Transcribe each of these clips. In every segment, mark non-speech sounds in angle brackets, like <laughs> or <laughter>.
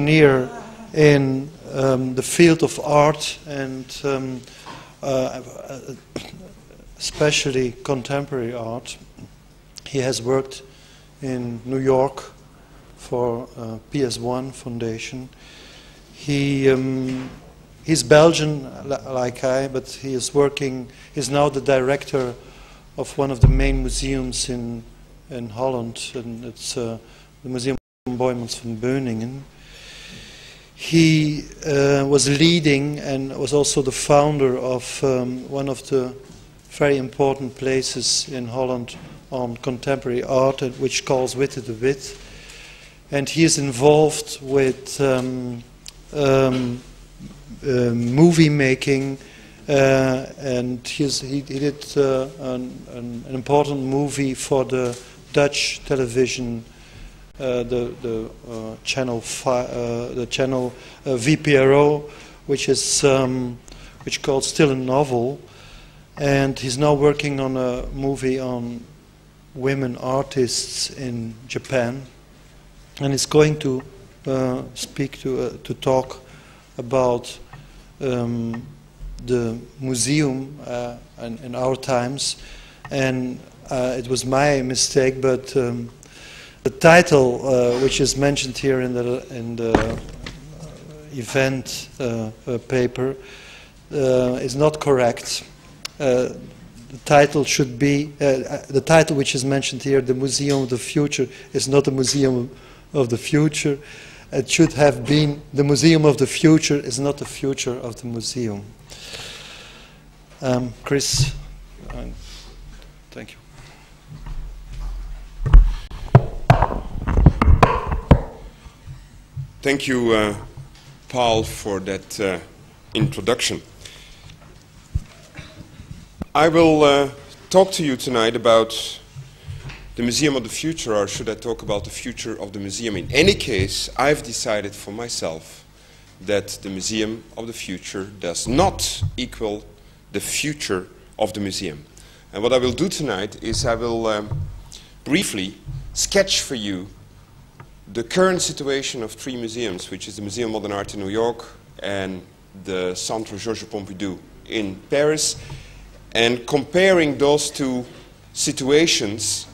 pioneer in um, the field of art and um, uh, especially contemporary art. He has worked in New York for uh, PS1 Foundation. He um, he's Belgian like I, but he is working. He's now the director of one of the main museums in in Holland, and it's uh, the Museum Boijmans van Beuningen. He uh, was leading and was also the founder of um, one of the very important places in Holland on contemporary art, which calls Witte de With. And he is involved with um, um, uh, movie making, uh, and he, he, did uh, an, an, important movie for the Dutch television, the, the uh, channel, uh, the channel VPRO, which is um, which called Still a Novel, and he's now working on a movie on women artists in Japan, and he's going to uh, speak to uh, to talk about um, the museum uh, in, in, our times, and uh, it was my mistake, but um, the title, uh, which is mentioned here in the in the event uh, paper, is not correct the title should be, uh, uh, the title which is mentioned here, the Museum of the Future, is not the Museum of the Future. It should have been, the Museum of the Future is not the future of the museum. Um, Chris, uh, thank you. Thank you, uh, Paul, for that uh, introduction. I will uh, talk to you tonight about the Museum of the Future, or should I talk about the future of the museum? In any case, I've decided for myself that the Museum of the Future does not equal the future of the museum. And what I will do tonight is I will um, briefly sketch for you the current situation of three museums, which is the Museum of Modern Art in New York and the Centre Georges Pompidou in Paris, and comparing those two situations,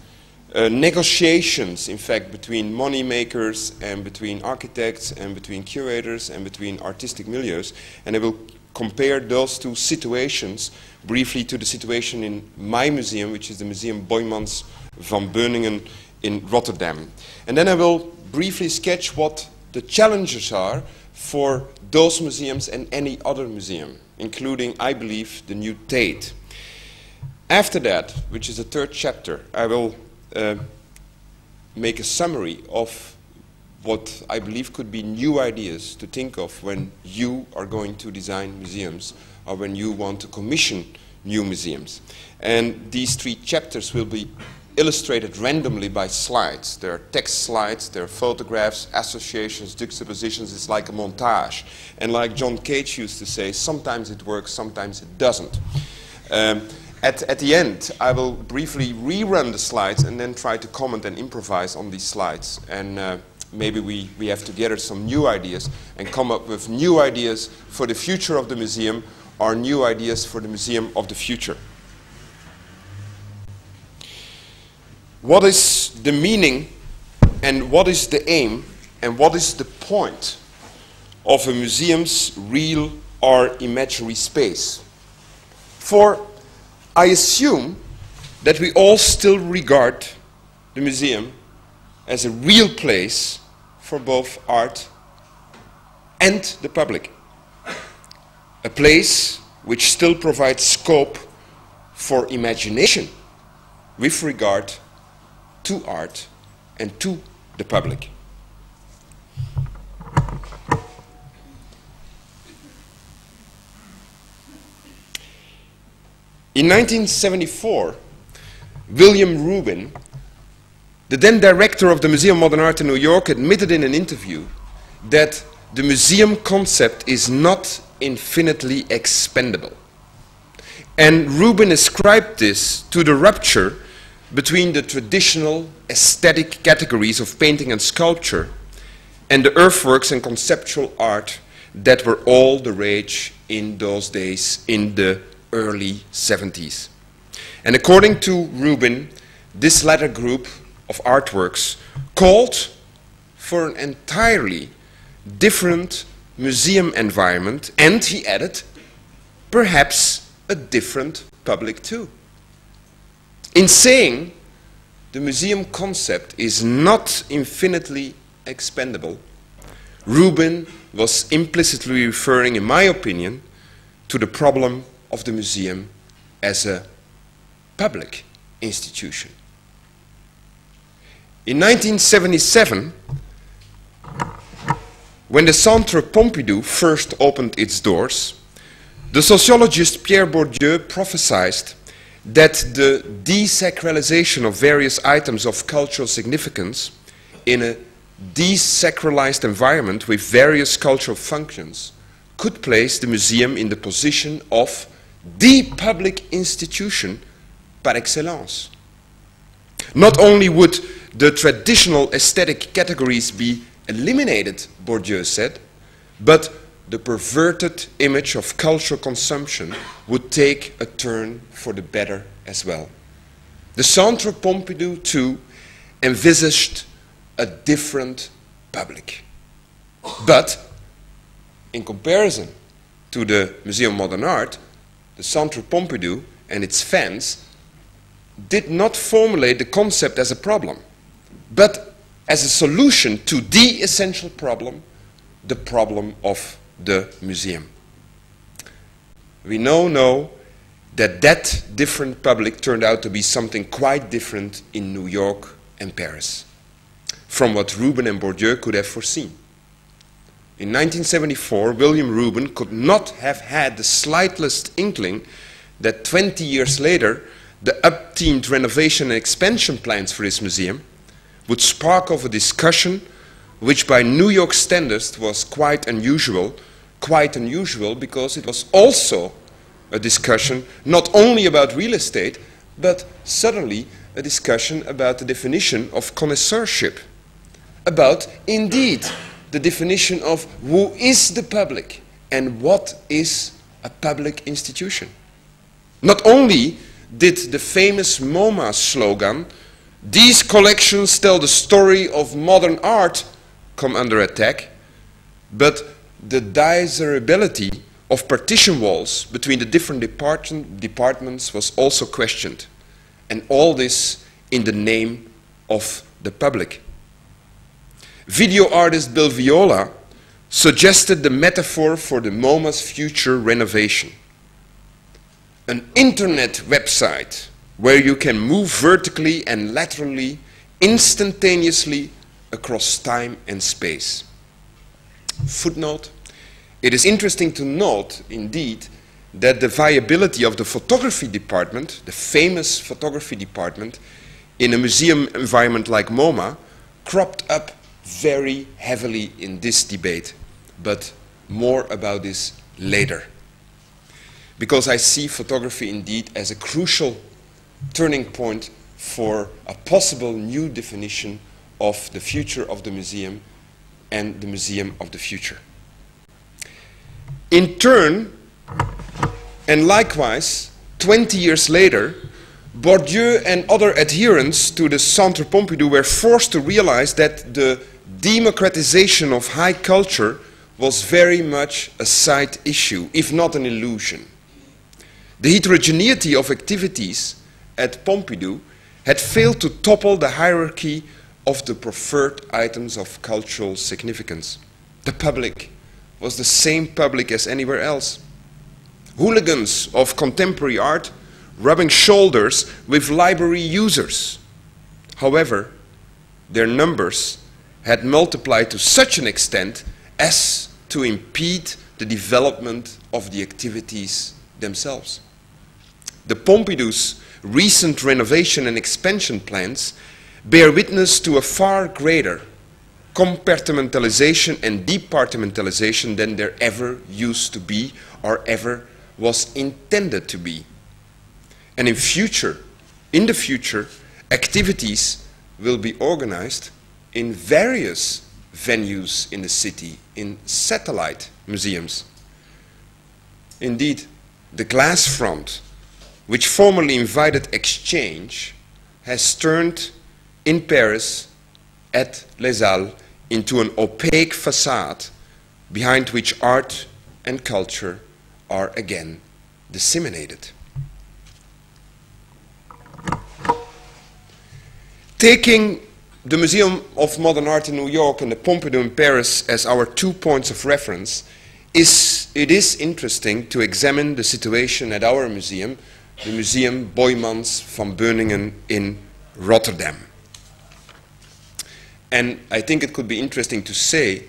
uh, negotiations, in fact, between money makers and between architects and between curators and between artistic milieus, and I will compare those two situations briefly to the situation in my museum, which is the Museum Boijmans van Beuningen in Rotterdam. And then I will briefly sketch what the challenges are for those museums and any other museum, including, I believe, the new Tate. After that, which is the third chapter, I will uh, make a summary of what I believe could be new ideas to think of when you are going to design museums or when you want to commission new museums. And these three chapters will be illustrated randomly by slides. There are text slides, there are photographs, associations, juxtapositions. It's like a montage. And like John Cage used to say, sometimes it works, sometimes it doesn't. Um, at, at the end, I will briefly rerun the slides and then try to comment and improvise on these slides. And uh, maybe we, we have together some new ideas and come up with new ideas for the future of the museum or new ideas for the museum of the future. What is the meaning and what is the aim and what is the point of a museum's real or imaginary space? For I assume that we all still regard the museum as a real place for both art and the public. A place which still provides scope for imagination with regard to art and to the public. In 1974, William Rubin, the then director of the Museum of Modern Art in New York, admitted in an interview that the museum concept is not infinitely expendable. And Rubin ascribed this to the rupture between the traditional aesthetic categories of painting and sculpture and the earthworks and conceptual art that were all the rage in those days in the early 70s. And according to Rubin, this latter group of artworks called for an entirely different museum environment, and he added, perhaps a different public too. In saying the museum concept is not infinitely expendable, Rubin was implicitly referring, in my opinion, to the problem of the museum as a public institution. In 1977, when the Centre Pompidou first opened its doors, the sociologist Pierre Bourdieu prophesied that the desacralization of various items of cultural significance in a desacralized environment with various cultural functions could place the museum in the position of the public institution par excellence. Not only would the traditional aesthetic categories be eliminated, Bourdieu said, but the perverted image of cultural consumption would take a turn for the better as well. The Centre Pompidou, too, envisaged a different public. But, in comparison to the Museum of Modern Art, the Centre Pompidou and its fans did not formulate the concept as a problem, but as a solution to the essential problem, the problem of the museum. We now know that that different public turned out to be something quite different in New York and Paris from what Rubin and Bourdieu could have foreseen. In 1974, William Rubin could not have had the slightest inkling that 20 years later, the up-teamed renovation and expansion plans for his museum would spark off a discussion which by New York standards was quite unusual, quite unusual because it was also a discussion not only about real estate, but suddenly a discussion about the definition of connoisseurship, about, indeed, the definition of who is the public and what is a public institution. Not only did the famous MoMA slogan these collections tell the story of modern art come under attack, but the desirability of partition walls between the different depart departments was also questioned. And all this in the name of the public. Video artist Bill Viola suggested the metaphor for the MoMA's future renovation. An internet website where you can move vertically and laterally instantaneously across time and space. Footnote It is interesting to note, indeed, that the viability of the photography department, the famous photography department, in a museum environment like MoMA, cropped up very heavily in this debate. But more about this later. Because I see photography indeed as a crucial turning point for a possible new definition of the future of the museum and the museum of the future. In turn, and likewise, 20 years later, Bourdieu and other adherents to the Centre Pompidou were forced to realize that the democratization of high culture was very much a side issue, if not an illusion. The heterogeneity of activities at Pompidou had failed to topple the hierarchy of the preferred items of cultural significance. The public was the same public as anywhere else. Hooligans of contemporary art rubbing shoulders with library users. However, their numbers had multiplied to such an extent as to impede the development of the activities themselves. The Pompidou's recent renovation and expansion plans bear witness to a far greater compartmentalization and departmentalization than there ever used to be or ever was intended to be. And in future, in the future, activities will be organized in various, venues in the city, in satellite museums. Indeed, the glass front, which formerly invited exchange, has turned in Paris at Les Halles into an opaque facade behind which art and culture are again disseminated. Taking the Museum of Modern Art in New York and the Pompidou in Paris as our two points of reference, is, it is interesting to examine the situation at our museum, the Museum Boijmans van Beuningen in Rotterdam. And I think it could be interesting to say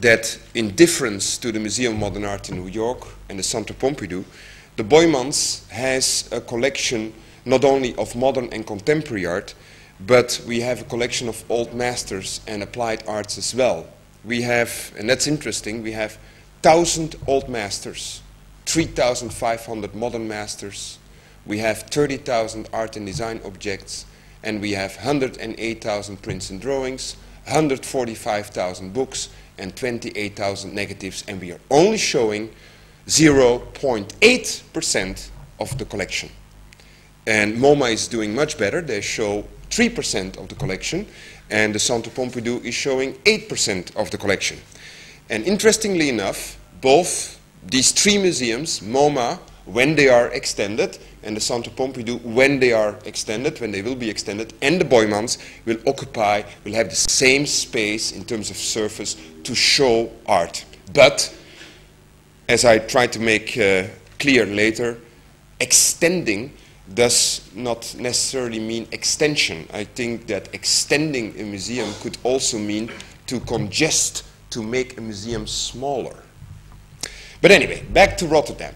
that in difference to the Museum of Modern Art in New York and the Centre Pompidou, the Boijmans has a collection not only of modern and contemporary art, but we have a collection of old masters and applied arts as well. We have, and that's interesting, we have 1,000 old masters, 3,500 modern masters, we have 30,000 art and design objects, and we have 108,000 prints and drawings, 145,000 books, and 28,000 negatives, and we are only showing 0.8% of the collection. And MoMA is doing much better. They show 3% of the collection, and the Centre Pompidou is showing 8% of the collection. And interestingly enough, both these three museums, MoMA, when they are extended, and the Centre Pompidou, when they are extended, when they will be extended, and the Boijmans will occupy, will have the same space in terms of surface to show art. But, as I try to make uh, clear later, extending does not necessarily mean extension. I think that extending a museum could also mean to congest, to make a museum smaller. But anyway, back to Rotterdam.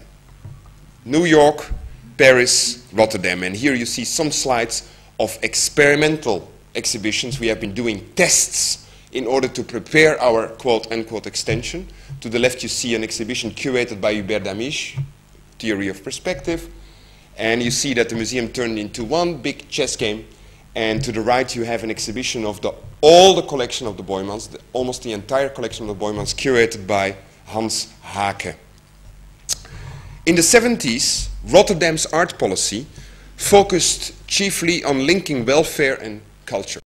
New York, Paris, Rotterdam. And here you see some slides of experimental exhibitions. We have been doing tests in order to prepare our quote-unquote extension. To the left you see an exhibition curated by Hubert Damisch, Theory of Perspective. And you see that the museum turned into one big chess game. And to the right, you have an exhibition of the, all the collection of the Boijmans, the, almost the entire collection of the Boijmans curated by Hans Haacke. In the 70s, Rotterdam's art policy focused chiefly on linking welfare and culture.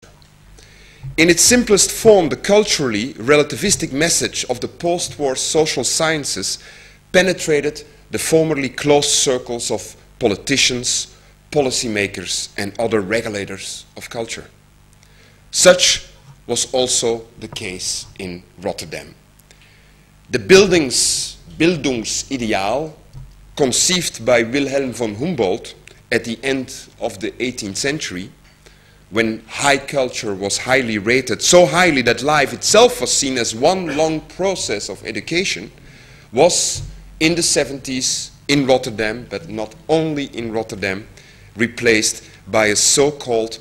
In its simplest form, the culturally relativistic message of the post-war social sciences penetrated the formerly closed circles of politicians, policymakers, and other regulators of culture. Such was also the case in Rotterdam. The buildings, Bildungsideal, conceived by Wilhelm von Humboldt at the end of the 18th century, when high culture was highly rated, so highly that life itself was seen as one long process of education, was in the 70s in Rotterdam, but not only in Rotterdam, replaced by a so-called,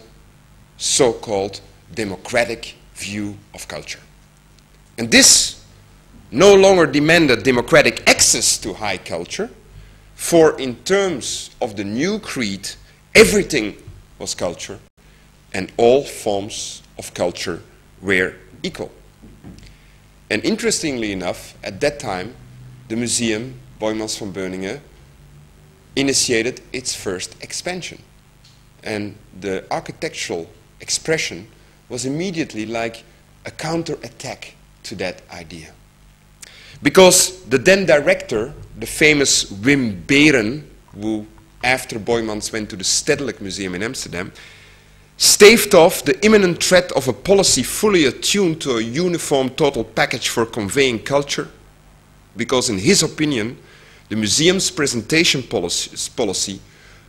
so-called democratic view of culture. And this no longer demanded democratic access to high culture, for in terms of the new creed, everything was culture, and all forms of culture were equal. And interestingly enough, at that time, the museum Boijmans van Beuningen initiated its first expansion. And the architectural expression was immediately like a counterattack to that idea. Because the then director, the famous Wim Beeren, who after Boijmans went to the Stedelijk Museum in Amsterdam, staved off the imminent threat of a policy fully attuned to a uniform total package for conveying culture, because in his opinion, the museum's presentation policy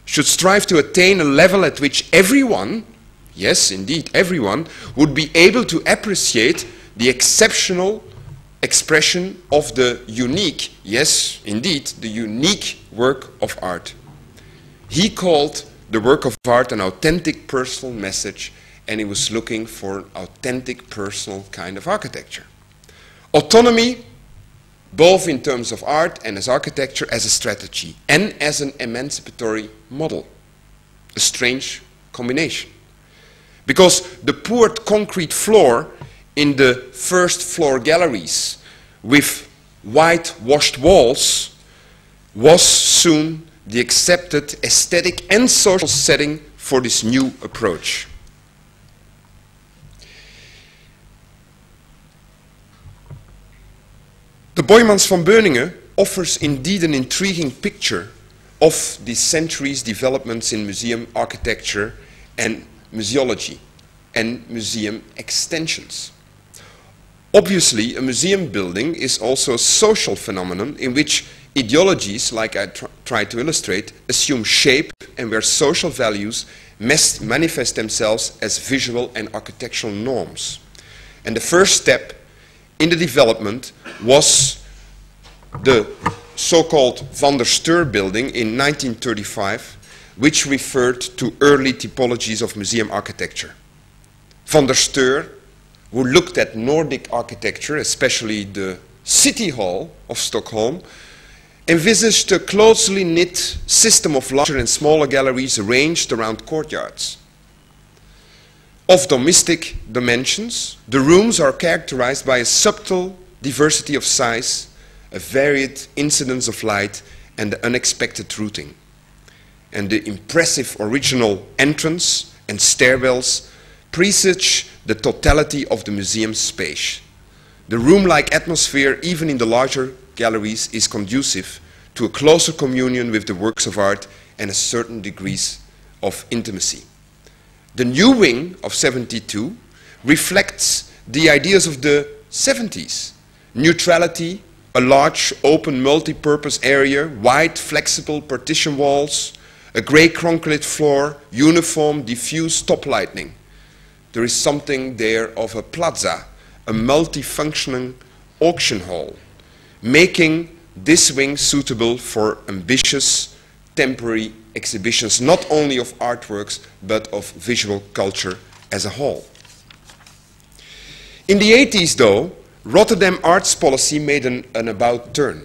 should strive to attain a level at which everyone, yes, indeed, everyone, would be able to appreciate the exceptional expression of the unique, yes, indeed, the unique work of art. He called the work of art an authentic personal message, and he was looking for an authentic personal kind of architecture. Autonomy both in terms of art and as architecture as a strategy and as an emancipatory model. A strange combination. Because the poured concrete floor in the first floor galleries with whitewashed walls was soon the accepted aesthetic and social setting for this new approach. The Boijmans van Beuningen offers indeed an intriguing picture of the centuries developments in museum architecture and museology and museum extensions. Obviously, a museum building is also a social phenomenon in which ideologies, like I tr tried to illustrate, assume shape and where social values manifest themselves as visual and architectural norms. And the first step in the development was the so-called Van der Steur building in 1935, which referred to early typologies of museum architecture. Van der Steur, who looked at Nordic architecture, especially the City Hall of Stockholm, envisaged a closely knit system of larger and smaller galleries arranged around courtyards. Of domestic dimensions, the rooms are characterized by a subtle diversity of size, a varied incidence of light, and the unexpected routing. And the impressive original entrance and stairwells presage the totality of the museum's space. The room-like atmosphere, even in the larger galleries, is conducive to a closer communion with the works of art and a certain degrees of intimacy. The new wing of 72 reflects the ideas of the 70s. Neutrality, a large open multi-purpose area, wide flexible partition walls, a grey concrete floor, uniform diffuse top lighting. There is something there of a plaza, a multifunctioning auction hall, making this wing suitable for ambitious temporary exhibitions, not only of artworks, but of visual culture as a whole. In the 80s, though, Rotterdam arts policy made an, an about turn.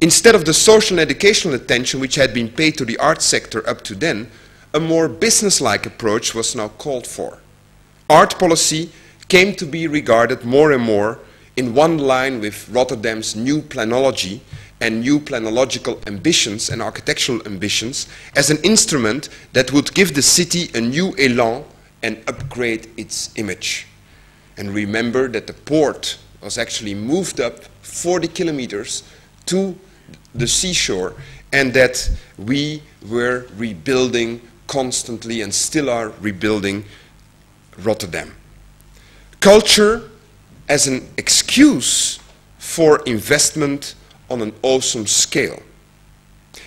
Instead of the social and educational attention which had been paid to the arts sector up to then, a more business-like approach was now called for. Art policy came to be regarded more and more in one line with Rotterdam's new planology and new planological ambitions and architectural ambitions as an instrument that would give the city a new elan and upgrade its image. And remember that the port was actually moved up 40 kilometers to the seashore and that we were rebuilding constantly and still are rebuilding Rotterdam. Culture as an excuse for investment on an awesome scale.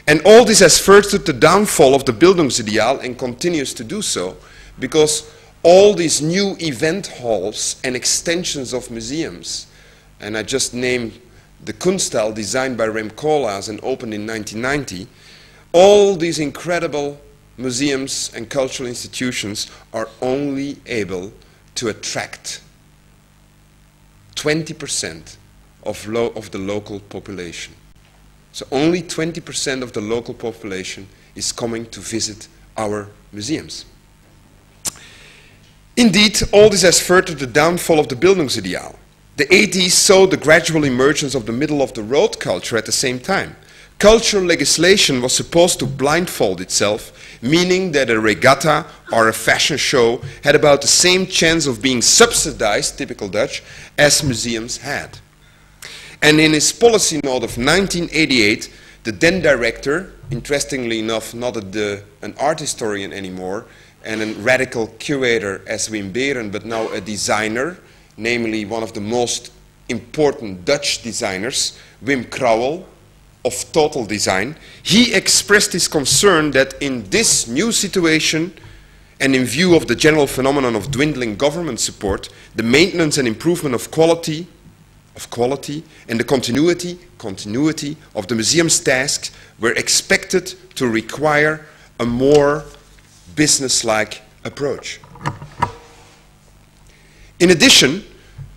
And all this has furthered the downfall of the Bildungsideal and continues to do so because all these new event halls and extensions of museums, and I just named the Kunsthal designed by Rem Koolhaas and opened in 1990, all these incredible museums and cultural institutions are only able to attract 20% of, of the local population. So only 20% of the local population is coming to visit our museums. Indeed, all this has furthered the downfall of the Bildungsideal. The 80s saw the gradual emergence of the middle-of-the-road culture at the same time. Cultural legislation was supposed to blindfold itself, meaning that a regatta or a fashion show had about the same chance of being subsidized, typical Dutch, as museums had. And in his policy note of 1988, the then director, interestingly enough, not a, an art historian anymore, and a radical curator as Wim Beeren, but now a designer, namely one of the most important Dutch designers, Wim Crouwel, of total design, he expressed his concern that in this new situation, and in view of the general phenomenon of dwindling government support, the maintenance and improvement of quality of quality and the continuity, continuity of the museum's tasks were expected to require a more business-like approach. In addition,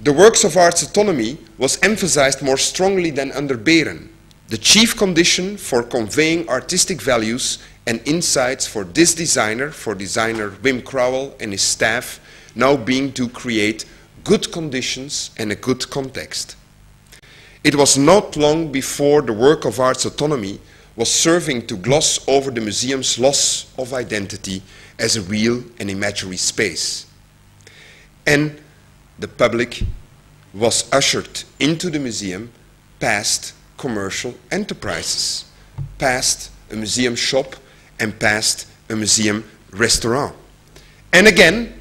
the works of art's autonomy was emphasized more strongly than under Beeren. The chief condition for conveying artistic values and insights for this designer, for designer Wim Crouwel and his staff, now being to create good conditions and a good context. It was not long before the work of art's autonomy was serving to gloss over the museum's loss of identity as a real and imaginary space. And the public was ushered into the museum past commercial enterprises, past a museum shop and past a museum restaurant. And again,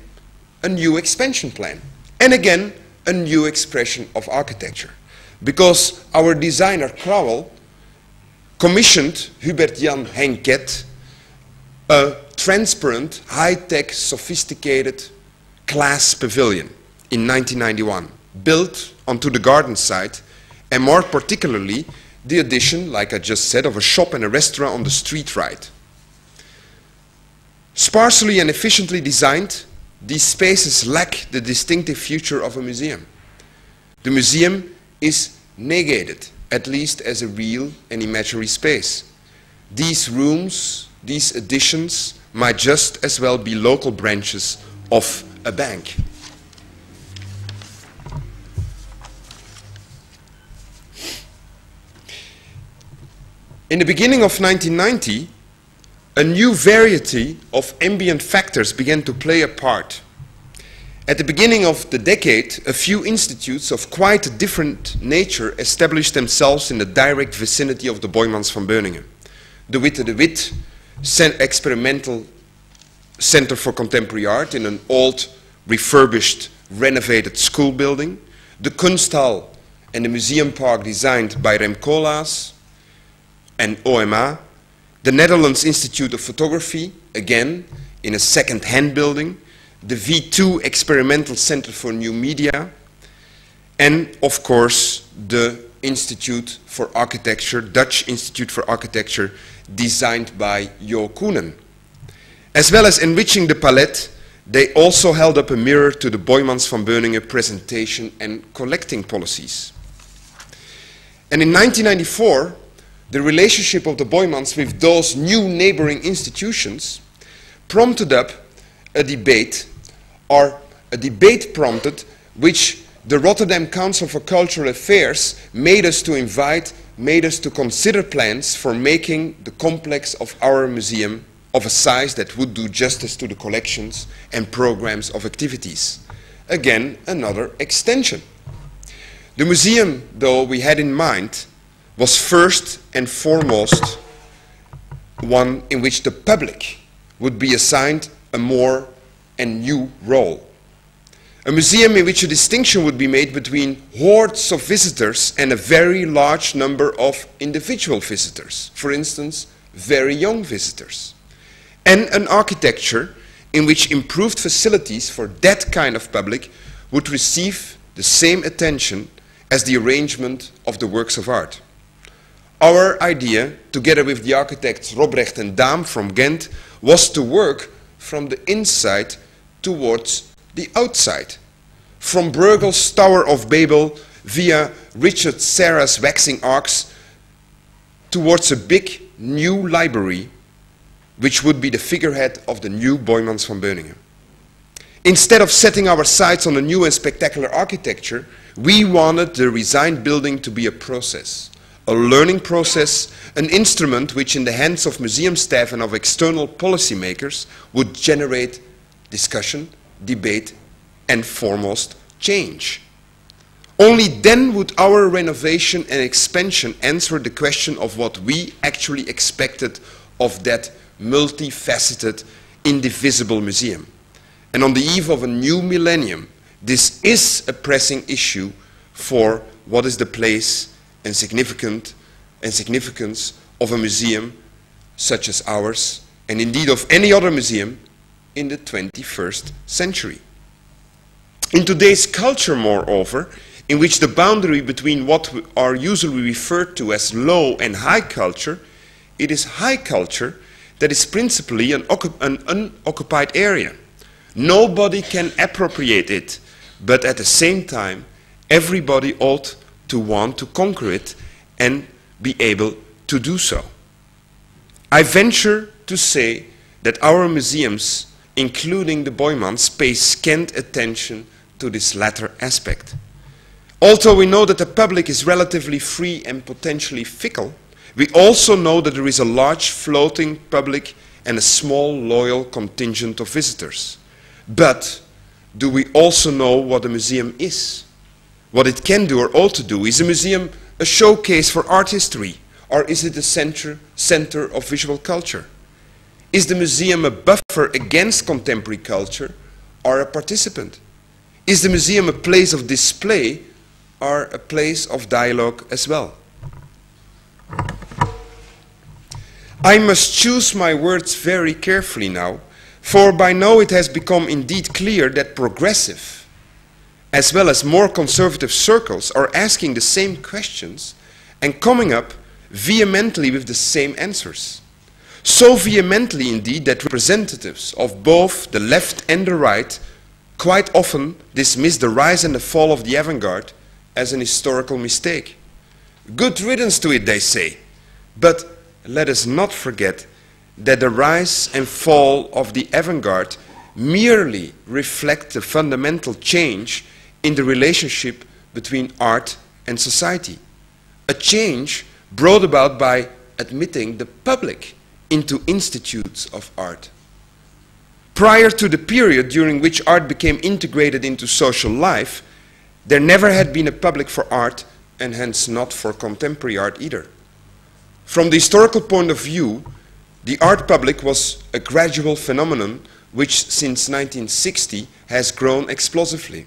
a new expansion plan. And again, a new expression of architecture. Because our designer Crouwel commissioned Hubert Jan Henket a transparent, high-tech, sophisticated glass pavilion in 1991, built onto the garden site, and more particularly, the addition, like I just said, of a shop and a restaurant on the street right. Sparsely and efficiently designed, these spaces lack the distinctive future of a museum. The museum is negated, at least as a real and imaginary space. These rooms, these additions, might just as well be local branches of a bank. In the beginning of 1990, a new variety of ambient factors began to play a part. At the beginning of the decade, a few institutes of quite a different nature established themselves in the direct vicinity of the Boijmans van Beuningen. De Witte de With Experimental Center for Contemporary Art in an old, refurbished, renovated school building, the Kunsthal and the museum park designed by Rem Koolhaas and OMA, the Netherlands Institute of Photography, again in a second-hand building, the V2 Experimental Center for New Media, and of course the Institute for Architecture, Dutch Institute for Architecture, designed by Jo Coenen. As well as enriching the palette, they also held up a mirror to the Boijmans van Beuningen presentation and collecting policies. And in 1994, the relationship of the Boijmans with those new neighboring institutions prompted up a debate, or a debate prompted, which the Rotterdam Council for Cultural Affairs made us to invite, made us to consider plans for making the complex of our museum of a size that would do justice to the collections and programs of activities. Again, another extension. The museum, though, we had in mind was first and foremost one in which the public would be assigned a more and new role. A museum in which a distinction would be made between hordes of visitors and a very large number of individual visitors, for instance, very young visitors. And an architecture in which improved facilities for that kind of public would receive the same attention as the arrangement of the works of art. Our idea, together with the architects Robbrecht and Daem from Ghent, was to work from the inside towards the outside. From Bruegel's Tower of Babel via Richard Serra's waxing arcs towards a big new library which would be the figurehead of the new Boijmans van Beuningen. Instead of setting our sights on a new and spectacular architecture, we wanted the resigned building to be a process a learning process, an instrument which in the hands of museum staff and of external policymakers would generate discussion, debate, and foremost, change. Only then would our renovation and expansion answer the question of what we actually expected of that multifaceted, indivisible museum. And on the eve of a new millennium, this is a pressing issue for what is the place and significant and significance of a museum such as ours, and indeed of any other museum in the 21st century. In today's culture, moreover, in which the boundary between what are usually referred to as low and high culture, it is high culture that is principally an, an unoccupied area. Nobody can appropriate it, but at the same time, everybody ought to want to conquer it and be able to do so. I venture to say that our museums, including the Boijmans, pay scant attention to this latter aspect. Although we know that the public is relatively free and potentially fickle, we also know that there is a large floating public and a small loyal contingent of visitors. But do we also know what a museum is? What it can do or ought to do? Is a museum a showcase for art history? Or is it a center, center of visual culture? Is the museum a buffer against contemporary culture or a participant? Is the museum a place of display or a place of dialogue as well? I must choose my words very carefully now, for by now it has become indeed clear that progressive, as well as more conservative circles, are asking the same questions and coming up vehemently with the same answers. So vehemently indeed that representatives of both the left and the right quite often dismiss the rise and the fall of the avant-garde as an historical mistake. Good riddance to it, they say. But let us not forget that the rise and fall of the avant-garde merely reflect the fundamental change in the relationship between art and society. A change brought about by admitting the public into institutes of art. Prior to the period during which art became integrated into social life, there never had been a public for art and hence not for contemporary art either. From the historical point of view, the art public was a gradual phenomenon which since 1960 has grown explosively.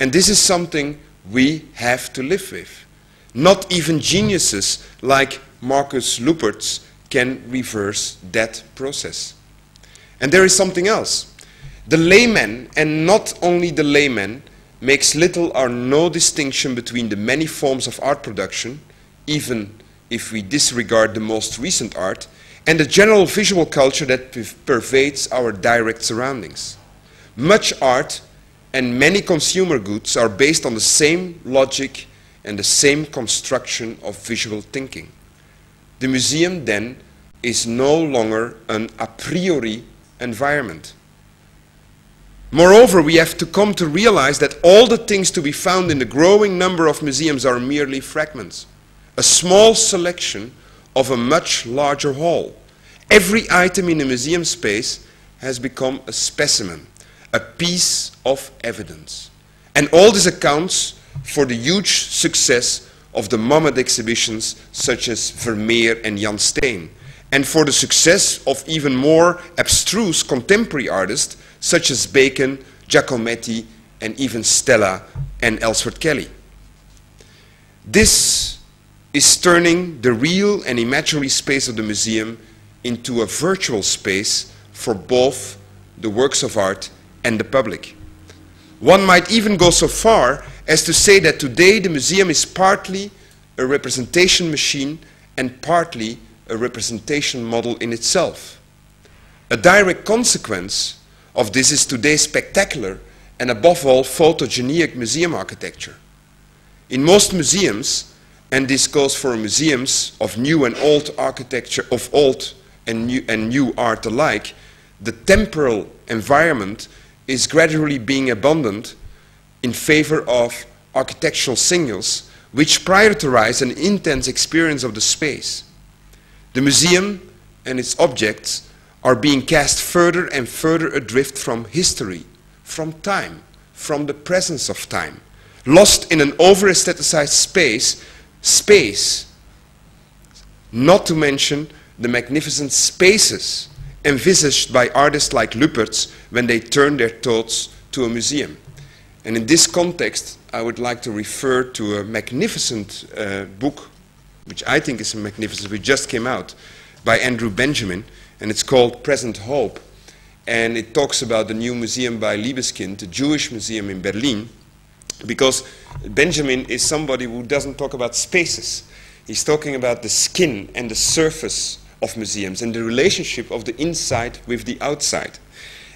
And this is something we have to live with. Not even geniuses like Markus Lupertz can reverse that process. And there is something else. The layman, and not only the layman, makes little or no distinction between the many forms of art production, even if we disregard the most recent art, and the general visual culture that pervades our direct surroundings. Much art and many consumer goods are based on the same logic and the same construction of visual thinking. The museum then is no longer an a priori environment. Moreover, we have to come to realize that all the things to be found in the growing number of museums are merely fragments a small selection of a much larger whole. Every item in a museum space has become a specimen, a piece of evidence. And all this accounts for the huge success of the MOMAD exhibitions such as Vermeer and Jan Steen, and for the success of even more abstruse contemporary artists such as Bacon, Giacometti, and even Stella and Ellsworth Kelly. This is turning the real and imaginary space of the museum into a virtual space for both the works of art and the public. One might even go so far as to say that today the museum is partly a representation machine and partly a representation model in itself. A direct consequence of this is today's spectacular and above all photogenic museum architecture. In most museums, and this goes for museums of new and old architecture, of old and new, and new art alike, the temporal environment is gradually being abandoned in favor of architectural signals which prioritize an intense experience of the space. The museum and its objects are being cast further and further adrift from history, from time, from the presence of time, lost in an over-aestheticized space space, not to mention the magnificent spaces envisaged by artists like Lupertz when they turn their thoughts to a museum. And in this context, I would like to refer to a magnificent uh, book, which I think is magnificent, which just came out by Andrew Benjamin, and it's called Present Hope. And it talks about the new museum by Libeskind, the Jewish museum in Berlin, because Benjamin is somebody who doesn't talk about spaces. He's talking about the skin and the surface of museums and the relationship of the inside with the outside.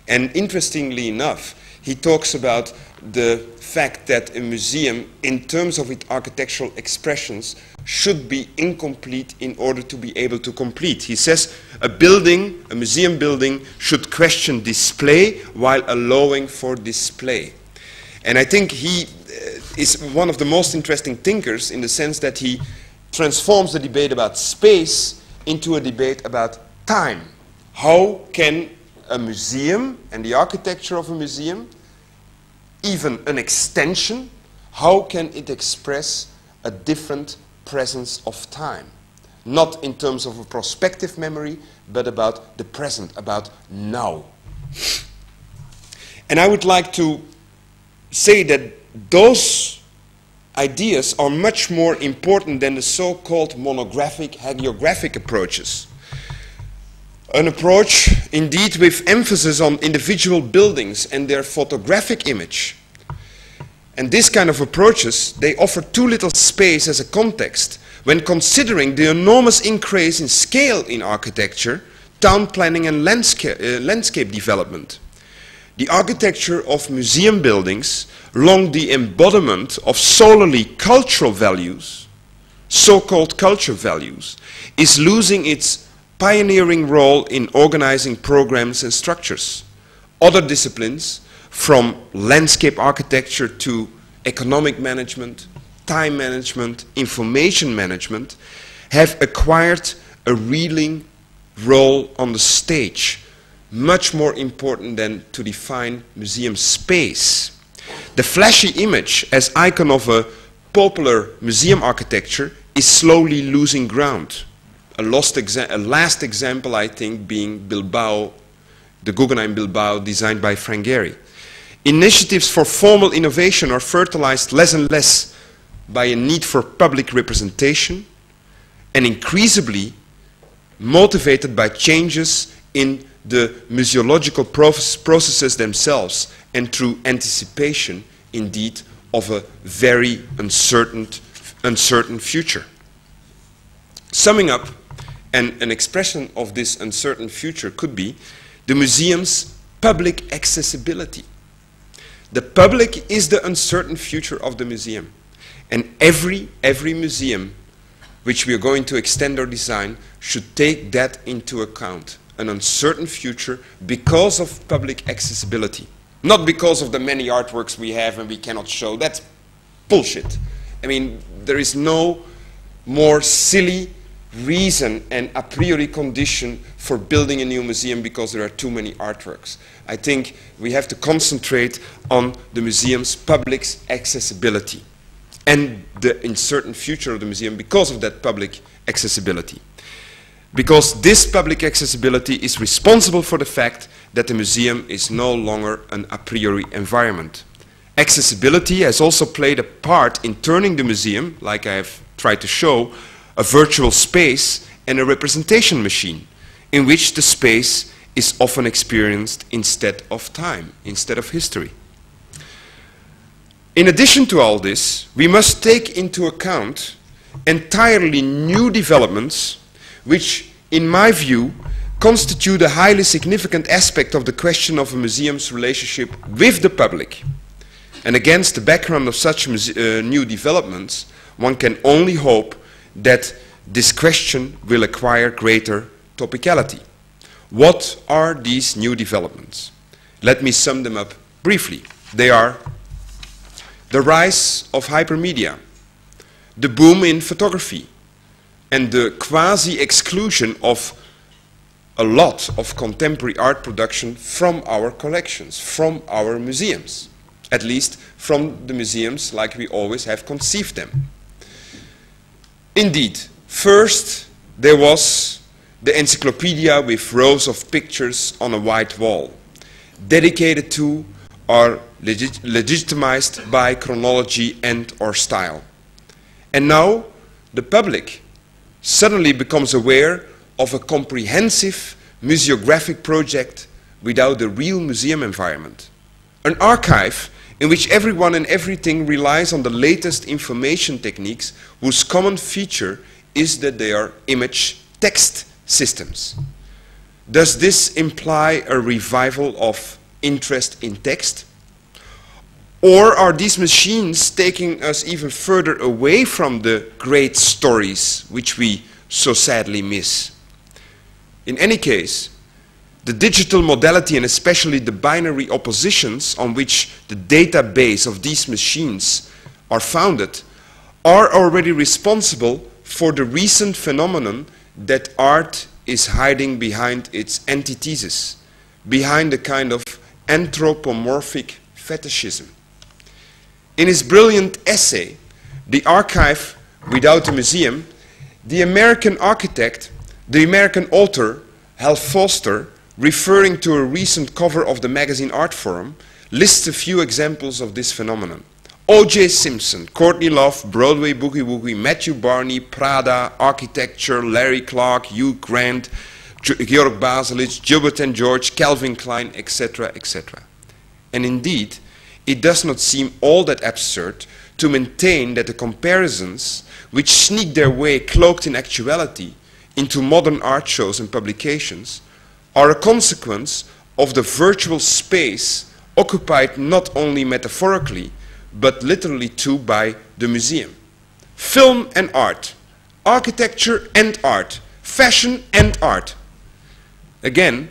And interestingly enough, he talks about the fact that a museum, in terms of its architectural expressions, should be incomplete in order to be able to complete. He says a building, a museum building, should question display while allowing for display. And I think he uh, is one of the most interesting thinkers in the sense that he transforms the debate about space into a debate about time. How can a museum and the architecture of a museum, even an extension, how can it express a different presence of time? Not in terms of a prospective memory, but about the present, about now. And I would like to say that those ideas are much more important than the so-called monographic hagiographic approaches. An approach, indeed, with emphasis on individual buildings and their photographic image. And this kind of approaches, they offer too little space as a context when considering the enormous increase in scale in architecture, town planning and landscape, uh, landscape development. The architecture of museum buildings, along the embodiment of solely cultural values, so-called culture values, is losing its pioneering role in organizing programs and structures. Other disciplines, from landscape architecture to economic management, time management, information management, have acquired a reeling role on the stage, much more important than to define museum space. The flashy image as icon of a popular museum architecture is slowly losing ground. A, a last example, I think, being Bilbao, the Guggenheim Bilbao, designed by Frank Gehry. Initiatives for formal innovation are fertilized less and less by a need for public representation and increasingly motivated by changes in the museological processes themselves and through anticipation, indeed, of a very uncertain, uncertain future. Summing up, and an expression of this uncertain future could be the museum's public accessibility. The public is the uncertain future of the museum. And every, every museum which we are going to extend our design should take that into account, an uncertain future because of public accessibility. Not because of the many artworks we have and we cannot show. That's bullshit. I mean, there is no more silly reason and a priori condition for building a new museum because there are too many artworks. I think we have to concentrate on the museum's public accessibility and the uncertain future of the museum because of that public accessibility. Because this public accessibility is responsible for the fact that the museum is no longer an a priori environment. Accessibility has also played a part in turning the museum, like I have tried to show, a virtual space and a representation machine, in which the space is often experienced instead of time, instead of history. In addition to all this, we must take into account entirely new developments which, in my view, constitute a highly significant aspect of the question of a museum's relationship with the public. And against the background of such uh, new developments, one can only hope that this question will acquire greater topicality. What are these new developments? Let me sum them up briefly. They are the rise of hypermedia, the boom in photography, and the quasi-exclusion of a lot of contemporary art production from our collections, from our museums, at least from the museums like we always have conceived them. Indeed, first there was the encyclopedia with rows of pictures on a white wall, dedicated to or legit legitimized by chronology and or style. And now the public suddenly becomes aware of a comprehensive museographic project without the real museum environment. An archive in which everyone and everything relies on the latest information techniques whose common feature is that they are image text systems. Does this imply a revival of interest in text? Or are these machines taking us even further away from the great stories which we so sadly miss? In any case, the digital modality and especially the binary oppositions on which the database of these machines are founded are already responsible for the recent phenomenon that art is hiding behind its antithesis, behind a kind of anthropomorphic fetishism. In his brilliant essay, The Archive Without a Museum, the American architect, the American author, Hal Foster, referring to a recent cover of the magazine Artforum, lists a few examples of this phenomenon. O.J. Simpson, Courtney Love, Broadway Boogie Woogie, Matthew Barney, Prada, Architecture, Larry Clark, Hugh Grant, Georg Baselitz, Gilbert and George, Calvin Klein, etc., etc. And indeed, it does not seem all that absurd to maintain that the comparisons which sneak their way cloaked in actuality into modern art shows and publications are a consequence of the virtual space occupied not only metaphorically but literally too by the museum. Film and art, architecture and art, fashion and art. Again,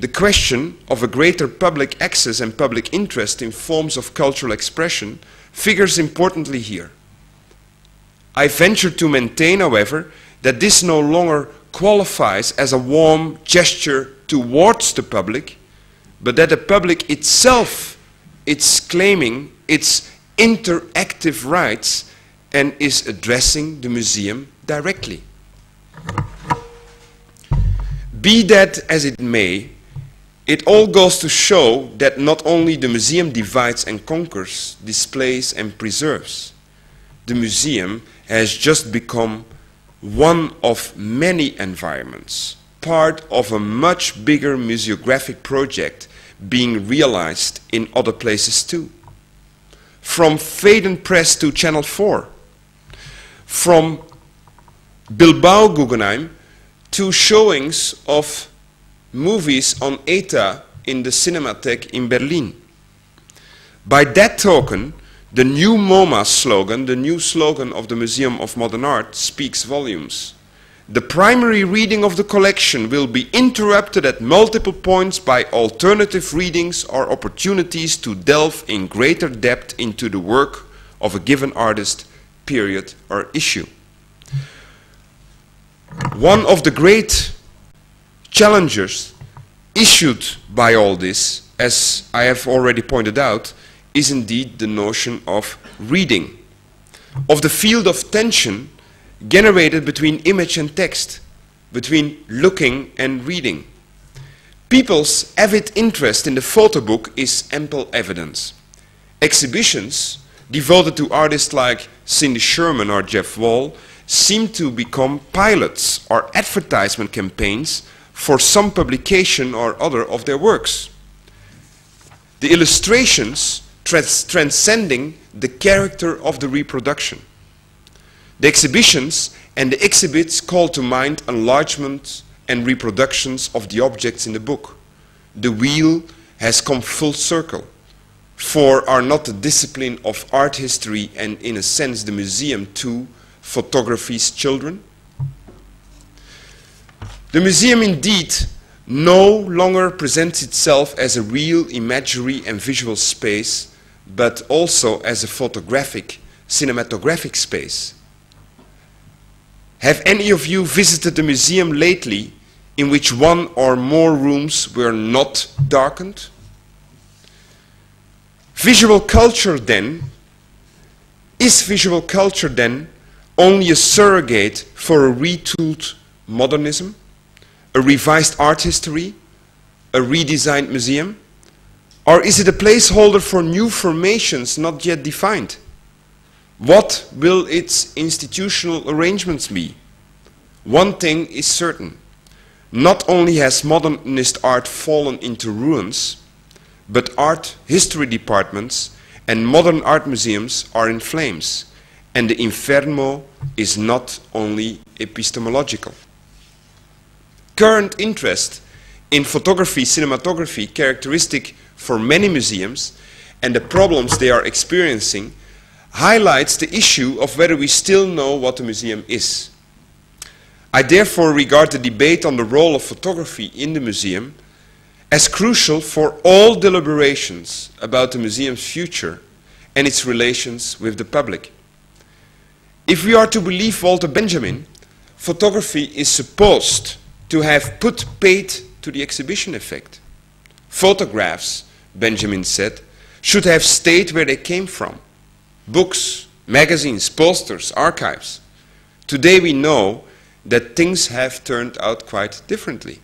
the question of a greater public access and public interest in forms of cultural expression figures importantly here. I venture to maintain, however, that this no longer qualifies as a warm gesture towards the public, but that the public itself is claiming its interactive rights and is addressing the museum directly. Be that as it may, it all goes to show that not only the museum divides and conquers, displays and preserves. The museum has just become one of many environments, part of a much bigger museographic project being realized in other places too from Phaidon Press to Channel 4, from Bilbao Guggenheim to showings of movies on ETA in the Cinematheque in Berlin. By that token, the new MoMA slogan, the new slogan of the Museum of Modern Art, speaks volumes. The primary reading of the collection will be interrupted at multiple points by alternative readings or opportunities to delve in greater depth into the work of a given artist, period, or issue. One of the great challenges issued by all this, as I have already pointed out, is indeed the notion of reading, of the field of tension generated between image and text, between looking and reading. People's avid interest in the photo book is ample evidence. Exhibitions devoted to artists like Cindy Sherman or Jeff Wall seem to become pilots or advertisement campaigns for some publication or other of their works. The illustrations trans transcending the character of the reproduction. The exhibitions and the exhibits call to mind enlargements and reproductions of the objects in the book. The wheel has come full circle. For are not the discipline of art history and in a sense the museum too photography's children? The museum indeed no longer presents itself as a real imagery and visual space, but also as a photographic, cinematographic space. Have any of you visited a museum lately in which one or more rooms were not darkened? Visual culture then, is visual culture then only a surrogate for a retooled modernism, a revised art history, a redesigned museum? Or is it a placeholder for new formations not yet defined? What will its institutional arrangements be? One thing is certain. Not only has modernist art fallen into ruins, but art history departments and modern art museums are in flames, and the inferno is not only epistemological. Current interest in photography, cinematography, characteristic for many museums, and the problems they are experiencing highlights the issue of whether we still know what a museum is. I therefore regard the debate on the role of photography in the museum as crucial for all deliberations about the museum's future and its relations with the public. If we are to believe Walter Benjamin, photography is supposed to have put paid to the exhibition effect. Photographs, Benjamin said, should have stayed where they came from. Books, magazines, posters, archives. Today we know that things have turned out quite differently.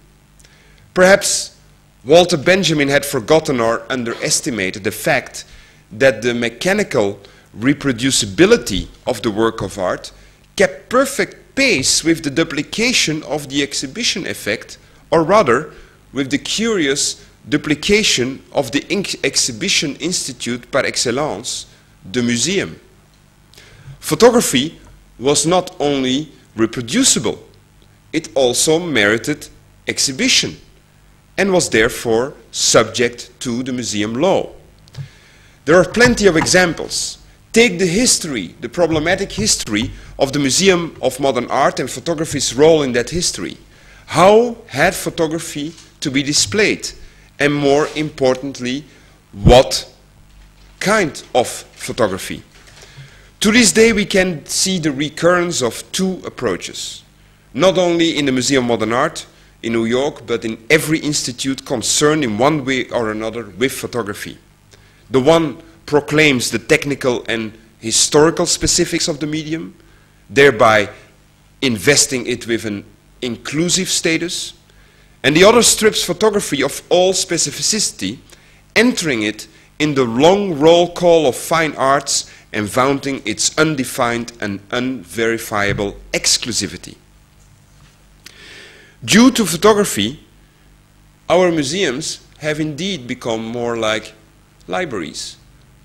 Perhaps Walter Benjamin had forgotten or underestimated the fact that the mechanical reproducibility of the work of art kept perfect pace with the duplication of the exhibition effect, or rather, with the curious duplication of the exhibition institute par excellence, the museum. Photography was not only reproducible, it also merited exhibition and was therefore subject to the museum law. There are plenty of examples. Take the history, the problematic history of the Museum of Modern Art and photography's role in that history. How had photography to be displayed? And more importantly, what kind of photography? To this day, we can see the recurrence of two approaches, not only in the Museum of Modern Art in New York, but in every institute concerned in one way or another with photography. The one proclaims the technical and historical specifics of the medium, thereby investing it with an inclusive status, and the other strips photography of all specificity, entering it in the long roll call of fine arts and vaunting its undefined and unverifiable exclusivity. Due to photography, our museums have indeed become more like libraries,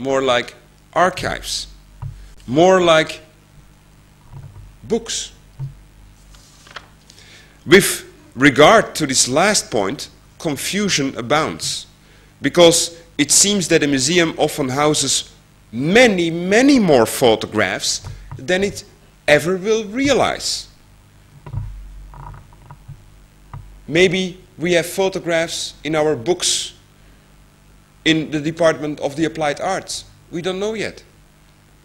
more like archives, more like books. With regard to this last point, confusion abounds, because it seems that a museum often houses many, many more photographs than it ever will realize. Maybe we have photographs in our books in the Department of the Applied Arts. We don't know yet.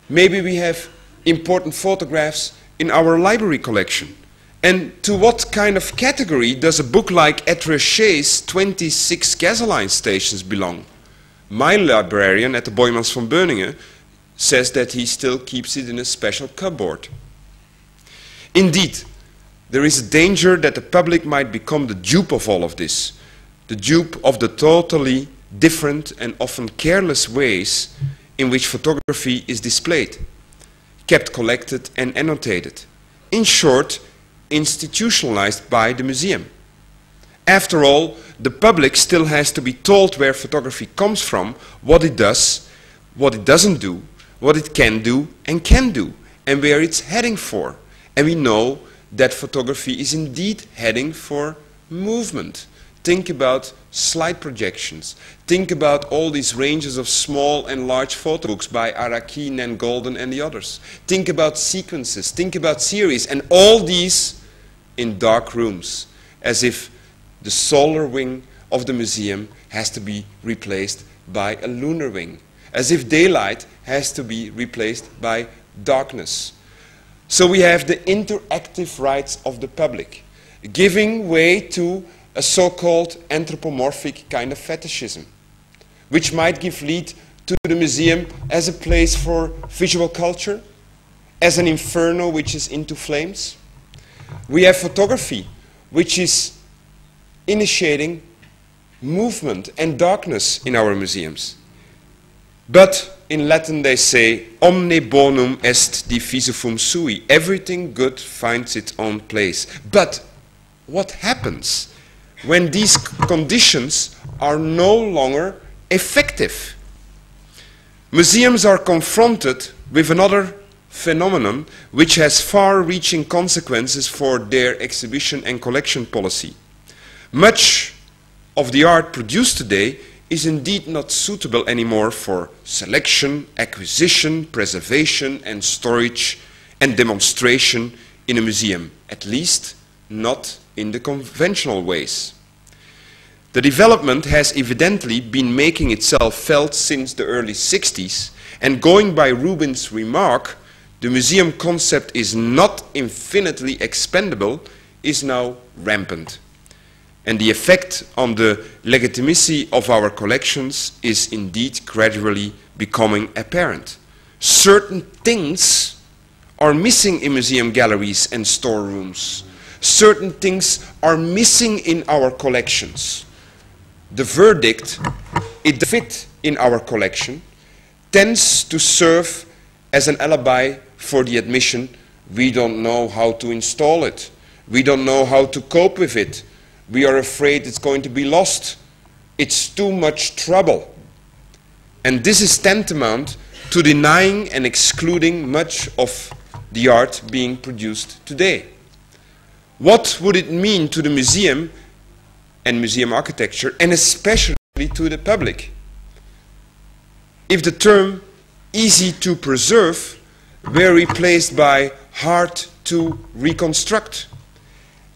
Maybe we have important photographs in our library collection. And to what kind of category does a book like Ed Ruscha's 26 gasoline stations belong? My librarian at the Boijmans van Beuningen says that he still keeps it in a special cupboard. Indeed, there is a danger that the public might become the dupe of all of this, the dupe of the totally different and often careless ways in which photography is displayed, kept collected and annotated. In short, institutionalized by the museum. After all, the public still has to be told where photography comes from, what it does, what it doesn't do, what it can do and can do, and where it's heading for. And we know that photography is indeed heading for movement. Think about slide projections. Think about all these ranges of small and large photo books by Araki, Nan Goldin and the others. Think about sequences. Think about series. And all these in dark rooms, as if the solar wing of the museum has to be replaced by a lunar wing, as if daylight has to be replaced by darkness. So we have the interactive rights of the public, giving way to a so-called anthropomorphic kind of fetishism, which might give lead to the museum as a place for visual culture, as an inferno which is into flames. We have photography, which is initiating movement and darkness in our museums. But in Latin they say, omne bonum est diffusivum sui. Everything good finds its own place. But what happens when these conditions are no longer effective? Museums are confronted with another phenomenon which has far-reaching consequences for their exhibition and collection policy. Much of the art produced today is indeed not suitable anymore for selection, acquisition, preservation and storage and demonstration in a museum, at least not in the conventional ways. The development has evidently been making itself felt since the early 60s, and going by Rubin's remark, the museum concept is not infinitely expendable, is now rampant. And the effect on the legitimacy of our collections is indeed gradually becoming apparent. Certain things are missing in museum galleries and storerooms. Certain things are missing in our collections the verdict, it fit in our collection, tends to serve as an alibi for the admission we don't know how to install it. We don't know how to cope with it. We are afraid it's going to be lost. It's too much trouble. And this is tantamount to denying and excluding much of the art being produced today. What would it mean to the museum and museum architecture, and especially to the public. If the term easy to preserve were replaced by hard to reconstruct,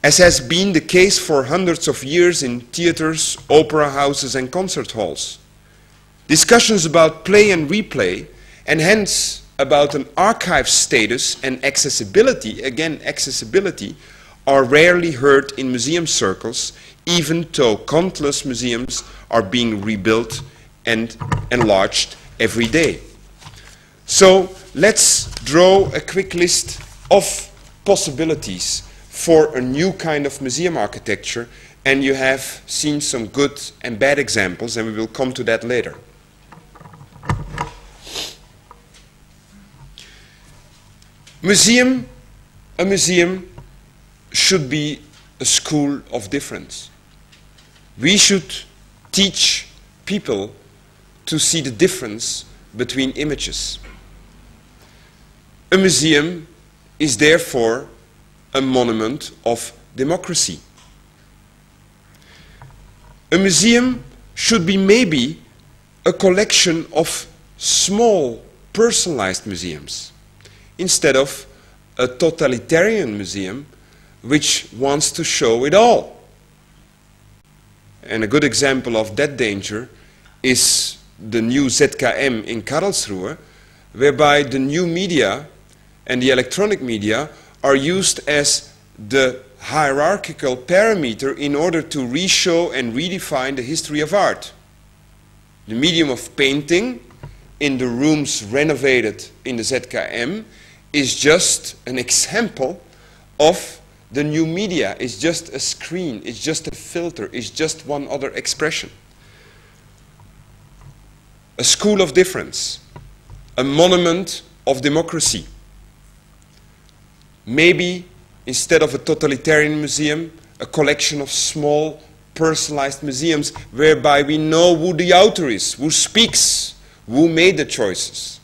as has been the case for hundreds of years in theaters, opera houses and concert halls. Discussions about play and replay, and hence about an archive status and accessibility, again accessibility, are rarely heard in museum circles even though countless museums are being rebuilt and enlarged every day. So let's draw a quick list of possibilities for a new kind of museum architecture and you have seen some good and bad examples and we will come to that later. Museum, a museum should be a school of difference. We should teach people to see the difference between images. A museum is therefore a monument of democracy. A museum should be maybe a collection of small personalized museums instead of a totalitarian museum which wants to show it all. And a good example of that danger is the new ZKM in Karlsruhe, whereby the new media and the electronic media are used as the hierarchical parameter in order to reshow and redefine the history of art. The medium of painting in the rooms renovated in the ZKM is just an example of the new media is just a screen, it's just a filter, it's just one other expression. A school of difference, a monument of democracy. Maybe instead of a totalitarian museum, a collection of small personalized museums whereby we know who the author is, who speaks, who made the choices.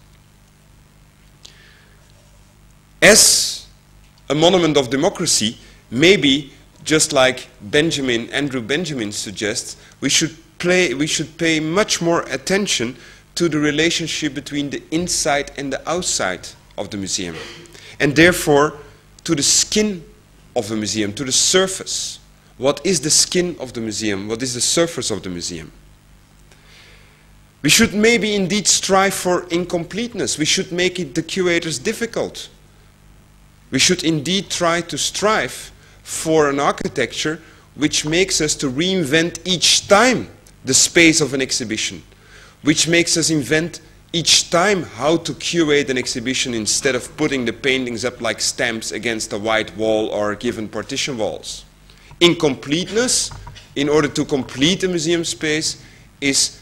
As a monument of democracy, maybe just like Benjamin, Andrew Benjamin suggests, we should, play, we should pay much more attention to the relationship between the inside and the outside of the museum. And therefore, to the skin of the museum, to the surface. What is the skin of the museum? What is the surface of the museum? We should maybe indeed strive for incompleteness. We should make it the curators difficult we should indeed try to strive for an architecture which makes us to reinvent each time the space of an exhibition, which makes us invent each time how to curate an exhibition instead of putting the paintings up like stamps against a white wall or given partition walls. Incompleteness, in order to complete a museum space, is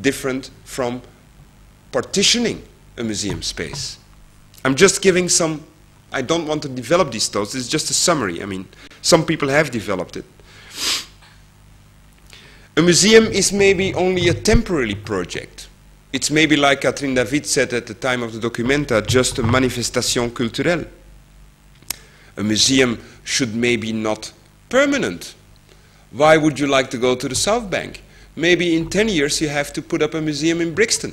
different from partitioning a museum space. I'm just giving some I don't want to develop these thoughts. It's just a summary. I mean, some people have developed it. A museum is maybe only a temporary project. It's maybe like Catherine David said at the time of the Documenta, just a manifestation culturelle. A museum should maybe not permanent. Why would you like to go to the South Bank? Maybe in 10 years you have to put up a museum in Brixton.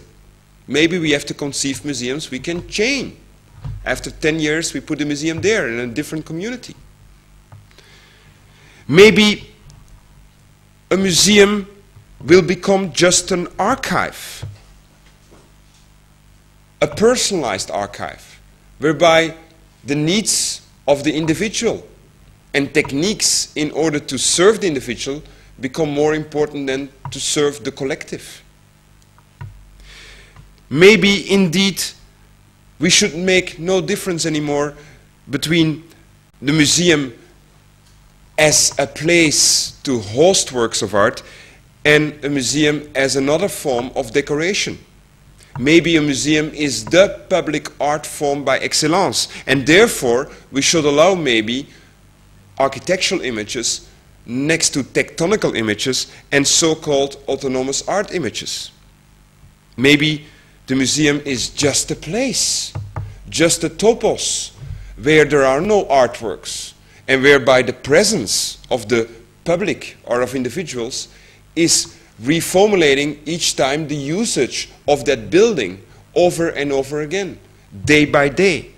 Maybe we have to conceive museums we can chain after 10 years, we put the museum there in a different community. Maybe a museum will become just an archive, a personalized archive, whereby the needs of the individual and techniques in order to serve the individual become more important than to serve the collective. Maybe indeed we should make no difference anymore between the museum as a place to host works of art and a museum as another form of decoration. Maybe a museum is the public art form by excellence, and therefore we should allow maybe architectural images next to tectonical images and so-called autonomous art images. Maybe the museum is just a place, just a topos, where there are no artworks, and whereby the presence of the public or of individuals is reformulating each time the usage of that building over and over again, day by day.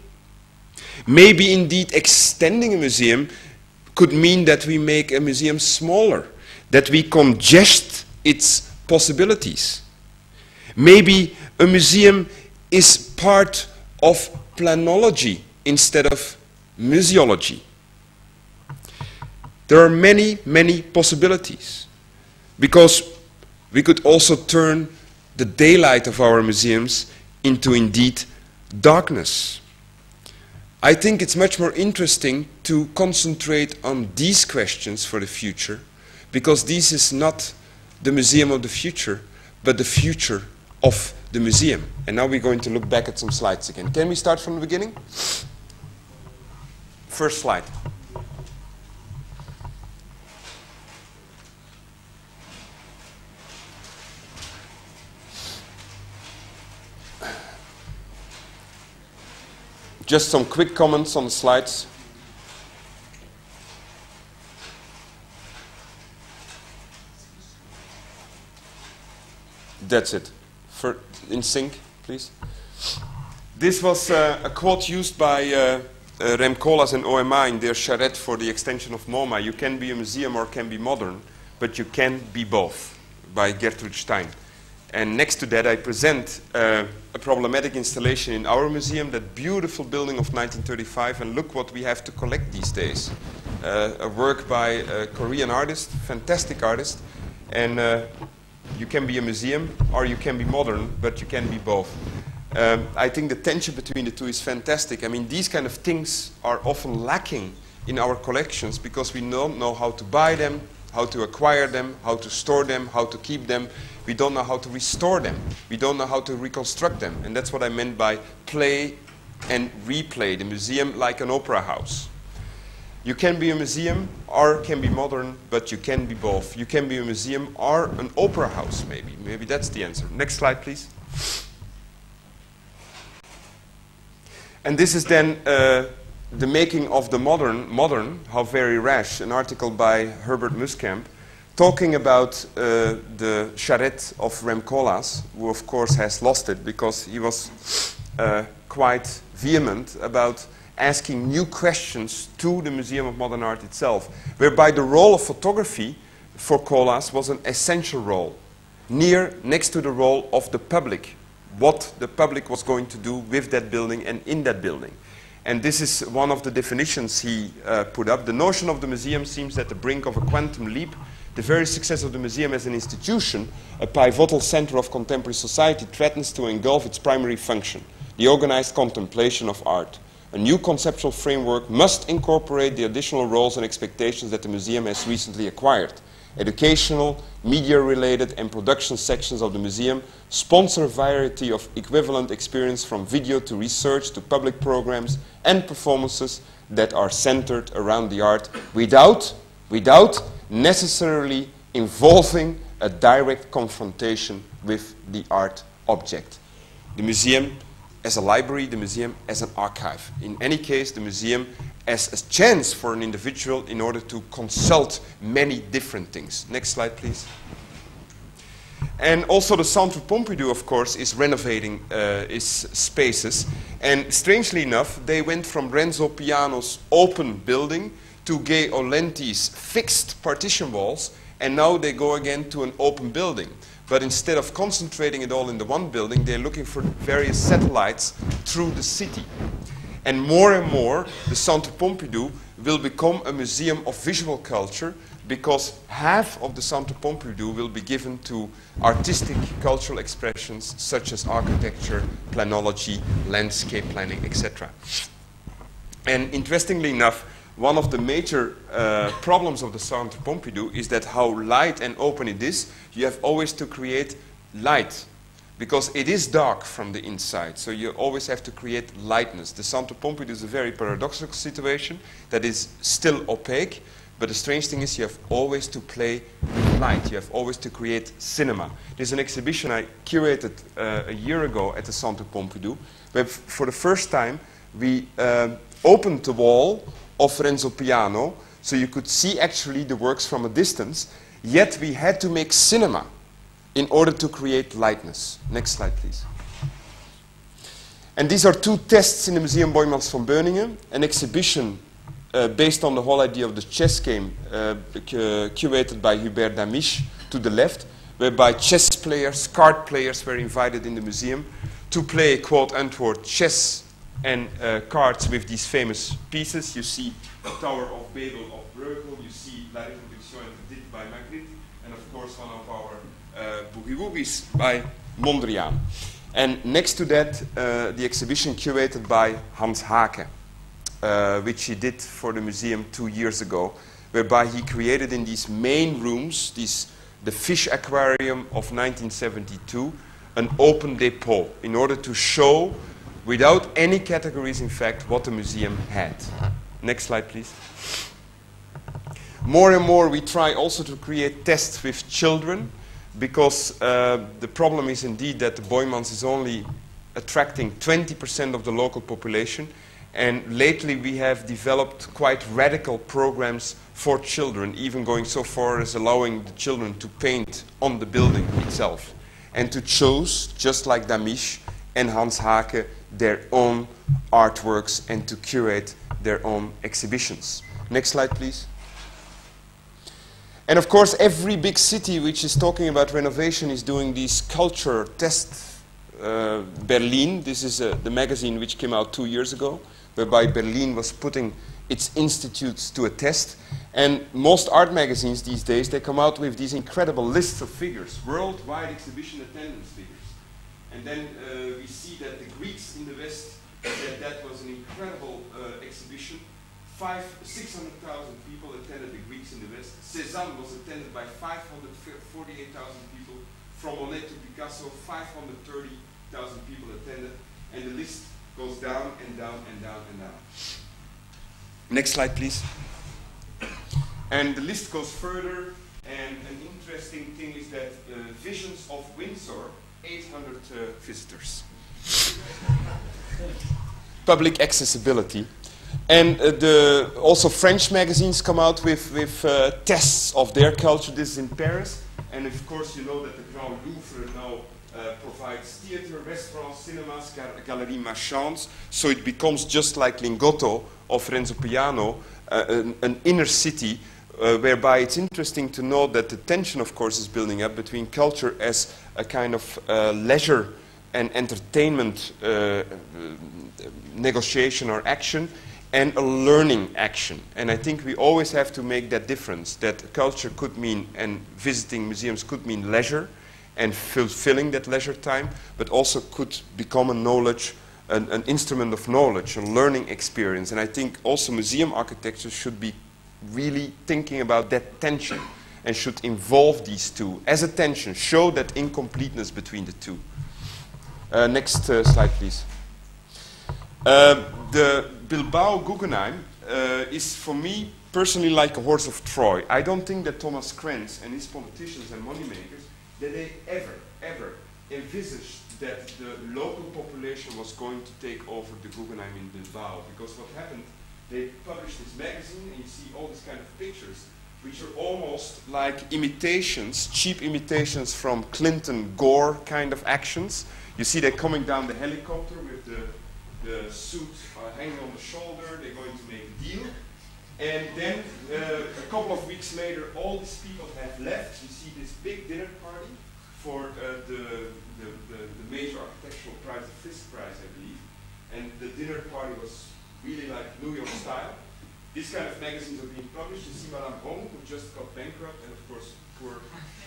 Maybe indeed extending a museum could mean that we make a museum smaller, that we congest its possibilities. Maybe a museum is part of planology instead of museology. There are many, many possibilities because we could also turn the daylight of our museums into indeed darkness. I think it's much more interesting to concentrate on these questions for the future because this is not the museum of the future, but the future of the museum. And now we're going to look back at some slides again. Can we start from the beginning? First slide. Just some quick comments on the slides. That's it. For, in sync, please. This was uh, a quote used by uh, uh, Rem Koolhaas and OMA in their charrette for the extension of MoMA. You can be a museum or can be modern, but you can be both, by Gertrude Stein. And next to that, I present uh, a problematic installation in our museum, that beautiful building of 1935, and look what we have to collect these days. Uh, a work by a Korean artist, fantastic artist, and uh, you can be a museum or you can be modern, but you can be both. Um, I think the tension between the two is fantastic. I mean, these kind of things are often lacking in our collections because we don't know how to buy them, how to acquire them, how to store them, how to keep them. We don't know how to restore them. We don't know how to reconstruct them. And that's what I meant by play and replay the museum like an opera house. You can be a museum or can be modern, but you can be both. You can be a museum or an opera house, maybe. Maybe that's the answer. Next slide, please. And this is then uh, the making of the modern, modern, how very rash, an article by Herbert Muschamp, talking about uh, the charrette of Rem Koolhaas, who of course has lost it because he was uh, quite vehement about asking new questions to the Museum of Modern Art itself, whereby the role of photography for Koolhaas was an essential role, near next to the role of the public, what the public was going to do with that building and in that building. And this is one of the definitions he uh, put up. The notion of the museum seems at the brink of a quantum leap. The very success of the museum as an institution, a pivotal center of contemporary society, threatens to engulf its primary function, the organized contemplation of art. A new conceptual framework must incorporate the additional roles and expectations that the museum has recently acquired. Educational, media-related and production sections of the museum sponsor a variety of equivalent experience from video to research to public programs and performances that are centered around the art without, without necessarily involving a direct confrontation with the art object. The museum as a library, the museum as an archive. In any case, the museum as a chance for an individual in order to consult many different things. Next slide, please. And also the Centre Pompidou, of course, is renovating uh, its spaces. And strangely enough, they went from Renzo Piano's open building to Gae Aulenti's fixed partition walls, and now they go again to an open building. But instead of concentrating it all in the one building, they're looking for various satellites through the city. And more and more, the Centre Pompidou will become a museum of visual culture because half of the Centre Pompidou will be given to artistic cultural expressions such as architecture, planology, landscape planning, etc. And interestingly enough, one of the major uh, problems of the Centre Pompidou is that how light and open it is, you have always to create light because it is dark from the inside. So you always have to create lightness. The Centre Pompidou is a very paradoxical situation that is still opaque, but the strange thing is you have always to play with light. You have always to create cinema. There's an exhibition I curated uh, a year ago at the Centre Pompidou, where for the first time we uh, opened the wall of Piano, so you could see actually the works from a distance, yet we had to make cinema in order to create lightness. Next slide, please. And these are two tests in the Museum Boijmans van Beuningen, an exhibition uh, based on the whole idea of the chess game uh, curated by Hubert Damisch to the left, whereby chess players, card players were invited in the museum to play, quote unquote, chess and uh, cards with these famous pieces. You see Tower of Babel of Bruegel, you see La Révolution interdite by Magritte, and of course one of our uh, Boogie Woogies by Mondrian. And next to that, uh, the exhibition curated by Hans Haacke, uh, which he did for the museum two years ago, whereby he created in these main rooms, these, the fish aquarium of 1972, an open depot in order to show without any categories, in fact, what the museum had. Next slide, please. More and more, we try also to create tests with children because uh, the problem is indeed that the Boijmans is only attracting 20% of the local population. And lately, we have developed quite radical programs for children, even going so far as allowing the children to paint on the building itself and to choose, just like Damisch and Hans Haacke, their own artworks and to curate their own exhibitions. Next slide, please. And of course, every big city which is talking about renovation is doing these culture tests. Uh, Berlin, this is uh, the magazine which came out two years ago, whereby Berlin was putting its institutes to a test. And most art magazines these days, they come out with these incredible lists of figures, worldwide exhibition attendance figures. And then uh, we see that the Greeks in the West said that was an incredible uh, exhibition. Five, 600,000 people attended the Greeks in the West. Cézanne was attended by 548,000 people. From Monet to Picasso, 530,000 people attended. And the list goes down and down and down and down. Next slide, please. And the list goes further. And an interesting thing is that uh, Visions of Windsor 800 uh, visitors. Public accessibility. And uh, the, also French magazines come out with, with uh, tests of their culture. This is in Paris. And of course, you know that the Grand Louvre now uh, provides theater, restaurants, cinemas, gal galeries marchands. So it becomes just like Lingotto of Renzo Piano, uh, an, an inner city uh, whereby it's interesting to note that the tension, of course, is building up between culture as a kind of uh, leisure and entertainment uh, negotiation or action and a learning action. And I think we always have to make that difference, that culture could mean, and visiting museums could mean leisure and fulfilling that leisure time, but also could become a knowledge, an, an instrument of knowledge, a learning experience. And I think also museum architecture should be really thinking about that tension and should involve these two as a tension, show that incompleteness between the two. Uh, next uh, slide, please. Uh, the Bilbao Guggenheim uh, is, for me, personally like a horse of Troy. I don't think that Thomas Krens and his politicians and moneymakers, that they ever, ever envisaged that the local population was going to take over the Guggenheim in Bilbao. Because what happened they publish this magazine, and you see all these kind of pictures, which are almost like imitations, cheap imitations from Clinton Gore kind of actions. You see they're coming down the helicopter with the, the suit uh, hanging on the shoulder, they're going to make a deal. And then uh, a couple of weeks later, all these people have left. You see this big dinner party for uh, the, the, the, the, major architectural prize, the Fisk Prize, I believe. And the dinner party was really like New York style. These kind of magazines are being published. You see Madame Hong, who just got bankrupt, and of course, poor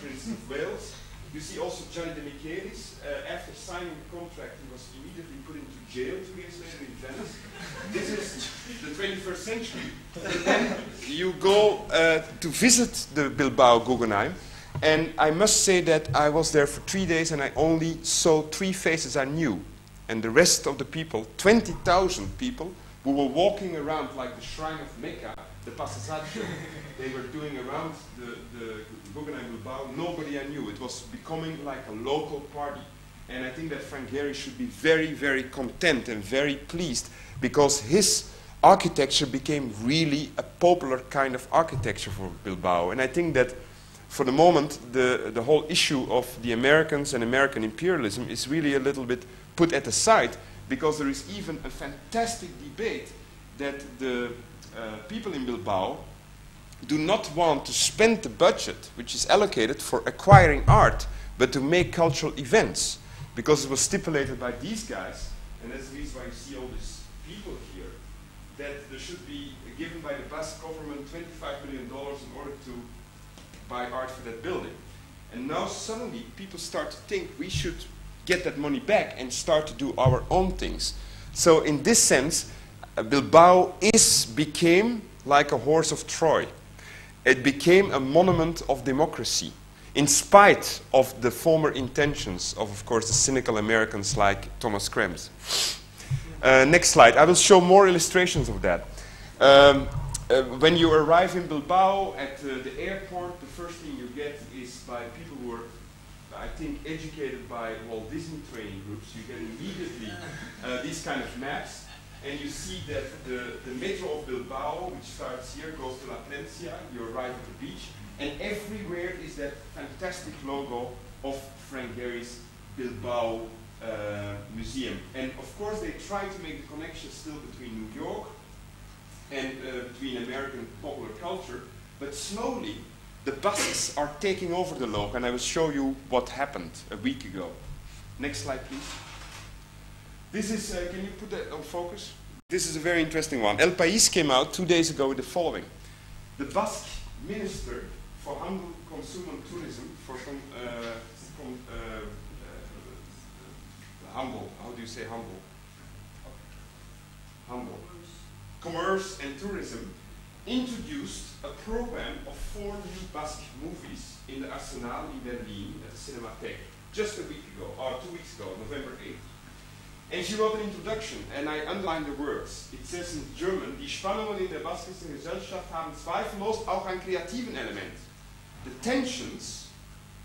Prince of Wales. You see also Gianni De Michelis. Uh, after signing the contract, he was immediately put into jail two years later in Venice. this is the 21st century. Then you go uh, to visit the Bilbao Guggenheim. And I must say that I was there for three days and I only saw three faces I knew. And the rest of the people, 20,000 people, who were walking around like the shrine of Mecca, the Passaggio, they were doing around the, the Guggenheim Bilbao, nobody I knew. It was becoming like a local party. And I think that Frank Gehry should be very, very content and very pleased because his architecture became really a popular kind of architecture for Bilbao. And I think that for the moment, the, the whole issue of the Americans and American imperialism is really a little bit put at the side because there is even a fantastic debate that the uh, people in Bilbao do not want to spend the budget which is allocated for acquiring art, but to make cultural events. Because it was stipulated by these guys, and that's the reason why you see all these people here, that there should be given by the Basque government $25 million in order to buy art for that building. And now suddenly people start to think we should get that money back and start to do our own things. So in this sense, uh, Bilbao is became like a horse of Troy it became a monument of democracy, in spite of the former intentions of, of course, the cynical Americans like Thomas Krens. Uh, next slide. I will show more illustrations of that. Um, uh, when you arrive in Bilbao at uh, the airport, the first thing you get is by people who are, I think, educated by Walt Disney training groups. You get immediately uh, these kind of maps and you see that the, the metro of Bilbao, which starts here, goes to La Plencia, you arrive at the beach, and everywhere is that fantastic logo of Frank Gehry's Bilbao uh, museum. And of course they try to make the connection still between New York and uh, between American popular culture, but slowly the Basques are taking over the logo, and I will show you what happened a week ago. Next slide, please. This is, uh, can you put that on focus? This is a very interesting one. El País came out two days ago with the following. The Basque Minister for Handel, Consumer Tourism, for com, uh, uh, uh, humble, how do you say humble? Humble. Commerce and Tourism introduced a program of four new Basque movies in the Arsenal in Berlin at the Cinematheque just a week ago, or two weeks ago, November 8th. And she wrote an introduction, and I underlined the words. It says in German, die Spannungen in der baskischen Gesellschaft haben zweifellos auch ein kreativen Element. The tensions,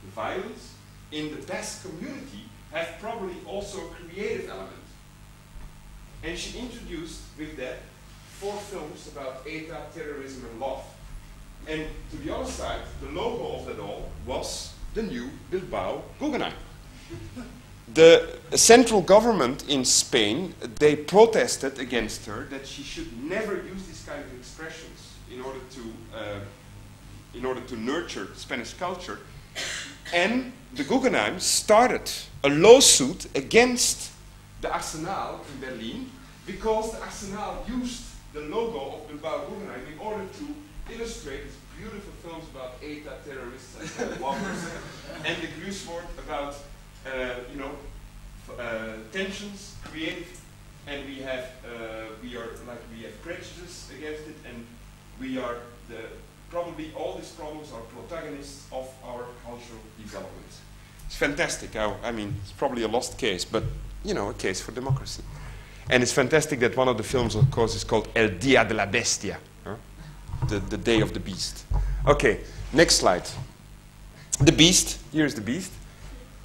the violence, in the Basque community have probably also a creative element. And she introduced with that four films about ETA, terrorism, and love. And to the other side, the logo of that all was the new Bilbao Guggenheim the central government in Spain, they protested against her that she should never use these kind of expressions in order to, uh, in order to nurture Spanish culture. And the Guggenheim started a lawsuit against the Arsenal in Berlin because the Arsenal used the logo of Bilbao Guggenheim in order to illustrate these beautiful films about ETA terrorists and walkers <laughs> and the Gruuswoord about uh, you know, uh, tensions, creative, and we have, uh, we are, like, we have prejudice against it, and we are the, probably all these problems are protagonists of our cultural development. It's fantastic. I, I mean, it's probably a lost case, but, you know, a case for democracy. And it's fantastic that one of the films, of course, is called El Dia de la Bestia, huh? the, the Day of the Beast. Okay, next slide. The Beast, here's the Beast.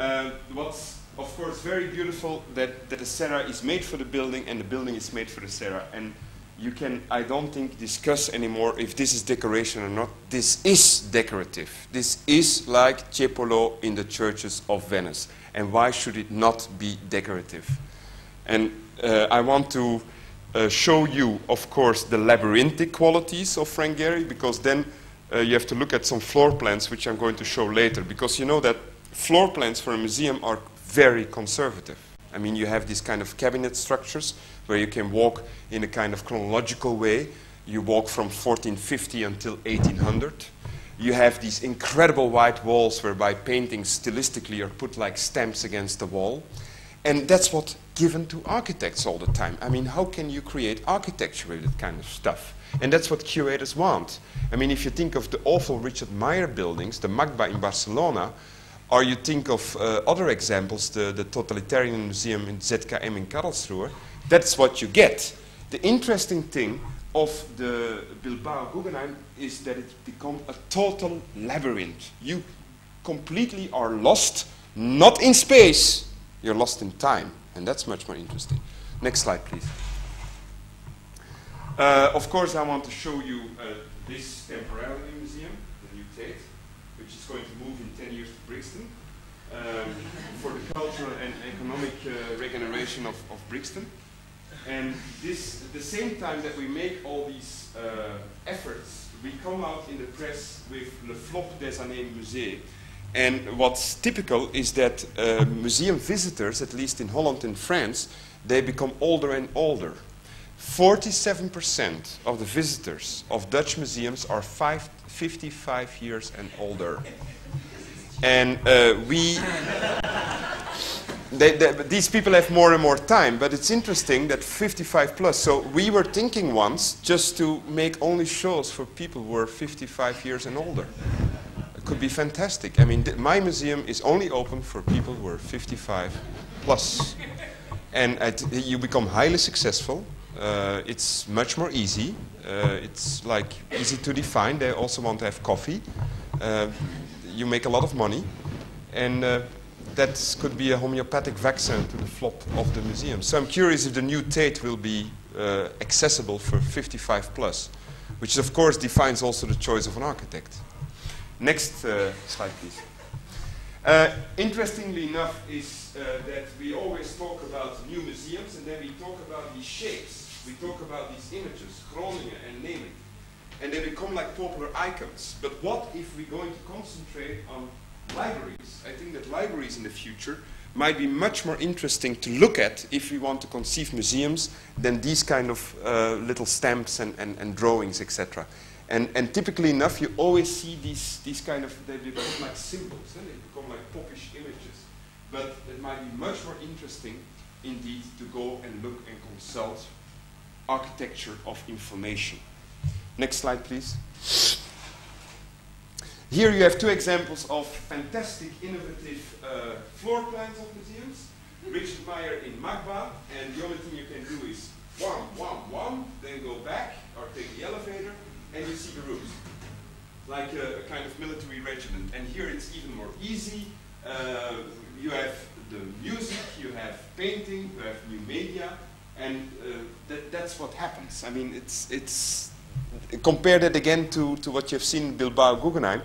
Uh, what's of course very beautiful that, that the Serra is made for the building and the building is made for the Serra. And you can, I don't think, discuss anymore if this is decoration or not. This is decorative. This is like Tiepolo in the churches of Venice. And why should it not be decorative? And uh, I want to uh, show you, of course, the labyrinthic qualities of Frank Gehry, because then uh, you have to look at some floor plans, which I'm going to show later, because you know that floor plans for a museum are very conservative. I mean, you have these kind of cabinet structures where you can walk in a kind of chronological way. You walk from 1450 until 1800. You have these incredible white walls whereby paintings stylistically are put like stamps against the wall. And that's what's given to architects all the time. I mean, how can you create architecture with that kind of stuff? And that's what curators want. I mean, if you think of the awful Richard Meier buildings, the MACBA in Barcelona, or you think of uh, other examples, the, the Totalitarian Museum in ZKM in Karlsruhe, that's what you get. The interesting thing of the Bilbao Guggenheim is that it's become a total labyrinth. You completely are lost, not in space, you're lost in time. And that's much more interesting. Next slide, please. Uh, of course, I want to show you uh, this temporarily museum, the new Tate, which is going to move in 10 years to Brixton um, for the cultural and economic uh, regeneration of, of Brixton. And this, at the same time that we make all these uh, efforts, we come out in the press with Le Flop des Années Musée. And what's typical is that uh, museum visitors, at least in Holland and France, they become older and older. 47% of the visitors of Dutch museums are five, 55 years and older. And uh, we, they, they, these people have more and more time, but it's interesting that 55 plus. So we were thinking once just to make only shows for people who are 55 years and older. Could be fantastic. I mean, my museum is only open for people who are 55 plus. And you become highly successful uh, it's much more easy. Uh, it's like easy to define. They also want to have coffee. Uh, you make a lot of money, and uh, that could be a homeopathic vaccine to the flop of the museum. So I'm curious if the new Tate will be uh, accessible for 55 plus, which of course defines also the choice of an architect. Next uh, slide, please. interestingly enough, is that we always talk about new museums, and then we talk about these shapes we talk about these images, Groningen and naming, and they become like popular icons. But what if we're going to concentrate on libraries? I think that libraries in the future might be much more interesting to look at if we want to conceive museums than these kind of uh, little stamps and, and, and drawings, etc. And, and, typically enough, you always see these, these kind of, they become like symbols, and they become like popish images. But it might be much more interesting, indeed, to go and look and consult architecture of information. Next slide, please. Here you have two examples of fantastic, innovative uh, floor plans of museums. Richard Meier in MACBA, and the only thing you can do is one, one, one, then go back or take the elevator, and you see the rooms. Like a, a kind of military regiment. And here it's even more easy. Uh, you have the music, you have painting, you have new media, and uh, that, that's what happens. I mean, it's, it's compare that again to, to what you've seen in Bilbao Guggenheim.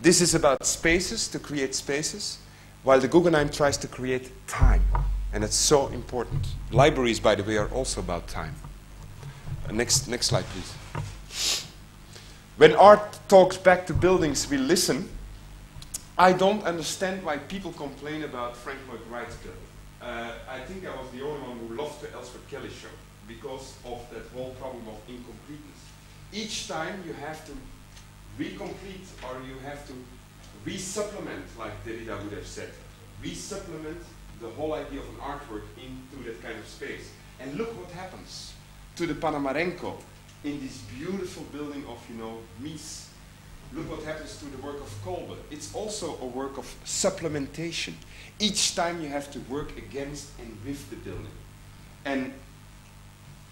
This is about spaces, to create spaces, while the Guggenheim tries to create time. And it's so important. Libraries, by the way, are also about time. Uh, next, next slide, please. When art talks back to buildings, we listen. I don't understand why people complain about Frank Lloyd Wright's building. Uh, I think I was the only one who loved the Ellsworth Kelly show because of that whole problem of incompleteness. Each time you have to recomplete or you have to resupplement, like Derrida would have said, resupplement the whole idea of an artwork into that kind of space. And look what happens to the Panamarenko in this beautiful building of, you know, Mies. Look what happens to the work of Kolbe. It's also a work of supplementation. Each time you have to work against and with the building. And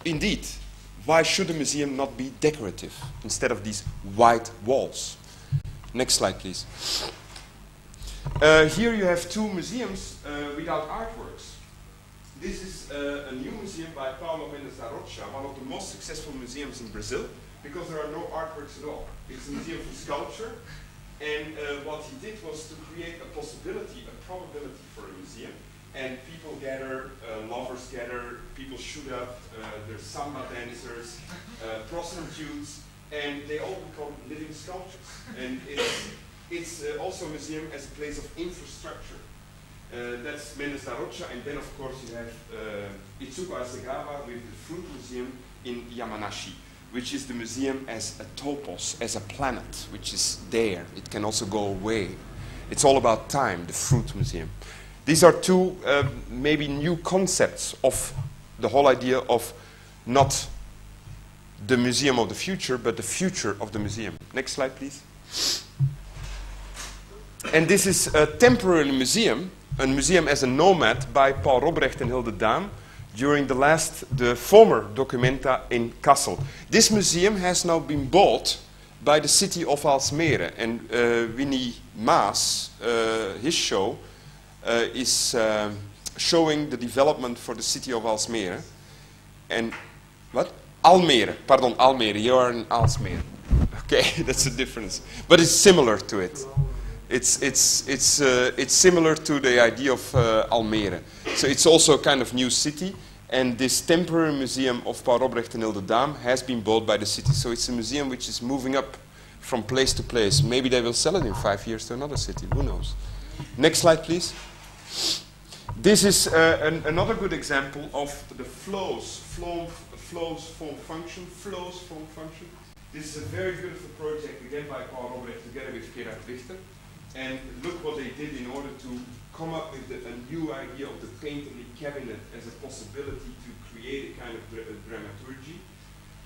indeed, why should a museum not be decorative instead of these white walls? Next slide, please. Uh, here you have two museums uh, without artworks. This is uh, a new museum by Paulo Mendes da Rocha, one of the most successful museums in Brazil, because there are no artworks at all. It's a museum for sculpture, and uh, what he did was to create a possibility, a probability for a museum. and people gather, uh, lovers gather, people shoot up, uh, there's samba dancers, uh, prostitutes, and they all become living sculptures. and it's, it's uh, also a museum as a place of infrastructure. Uh, that's Mendes da Rocha, and then of course you have uh, Itsuko Hasegawa with the Fruit Museum in Yamanashi, which is the museum as a topos, as a planet, which is there. It can also go away. It's all about time, the Fruit Museum. These are two uh, maybe new concepts of the whole idea of not the museum of the future, but the future of the museum. Next slide, please. And this is a temporary museum, a museum as a nomad by Paul Robbrecht and Hilde Daem during the last, the former Documenta in Kassel. This museum has now been bought by the city of Alsmere, and uh, Winy Maas, uh, his show, uh, is showing the development for the city of Alsmere. And what? Almere, pardon, Almere. You are in Alsmere. <laughs> Okay, <laughs> that's a difference. But it's similar to it. It's, it's, it's, uh, it's similar to the idea of uh, Almere. So it's also a kind of new city. And this temporary museum of Paul Robbrecht and Hilde Daem has been bought by the city. So it's a museum which is moving up from place to place. Maybe they will sell it in five years to another city. Who knows? Next slide, please. This is uh, an, another good example of the flows, flow, flows form function, flows form function. This is a very beautiful project, again by Paul Robbrecht together with Gerhard Richter. And look what they did in order to come up with the, a new idea of the painterly cabinet as a possibility to create a kind of dra dramaturgy.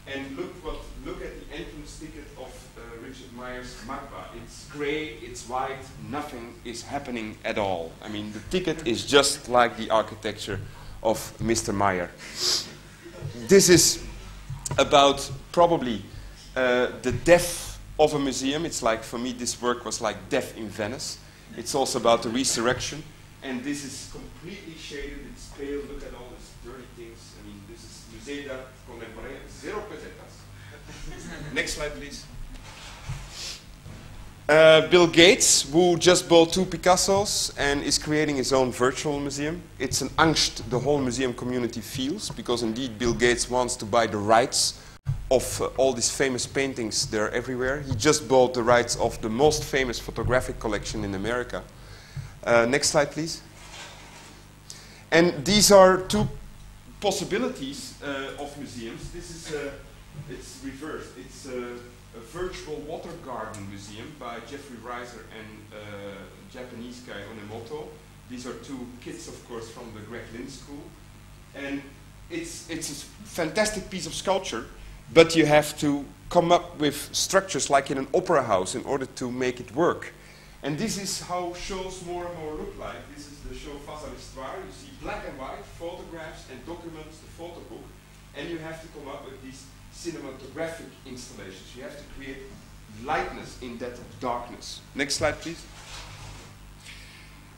And look what look at the entrance ticket of uh, Richard Meier's MACBA. It's gray, it's white, nothing is happening at all. I mean, the ticket is just like the architecture of Mr. Meier. This is about probably uh, the death of a museum. It's like, for me, this work was like death in Venice. It's also about the resurrection. And this is completely shaded, it's pale. Look at all these dirty things. I mean, this is Musée d'Art Contemporain, zero pesetas. <laughs> Next slide, please. Uh, Bill Gates, who just bought two Picassos and is creating his own virtual museum. It's an angst the whole museum community feels, because indeed Bill Gates wants to buy the rights of uh, all these famous paintings. They're everywhere. He just bought the rights of the most famous photographic collection in America. Uh, next slide, please. And these are two possibilities uh, of museums. This is, uh, it's reversed. It's uh, a virtual water garden museum by Jeffrey Reiser and uh, Japanese guy Umemoto. These are two kids, of course, from the Greg Lynn School. And it's, it's a fantastic piece of sculpture, but you have to come up with structures like in an opera house in order to make it work. And this is how shows more and more look like. This is the show Face à l'Histoire. You see black and white photographs and documents, the photo book, and you have to come up with these cinematographic installations. You have to create lightness in that darkness. Next slide, please.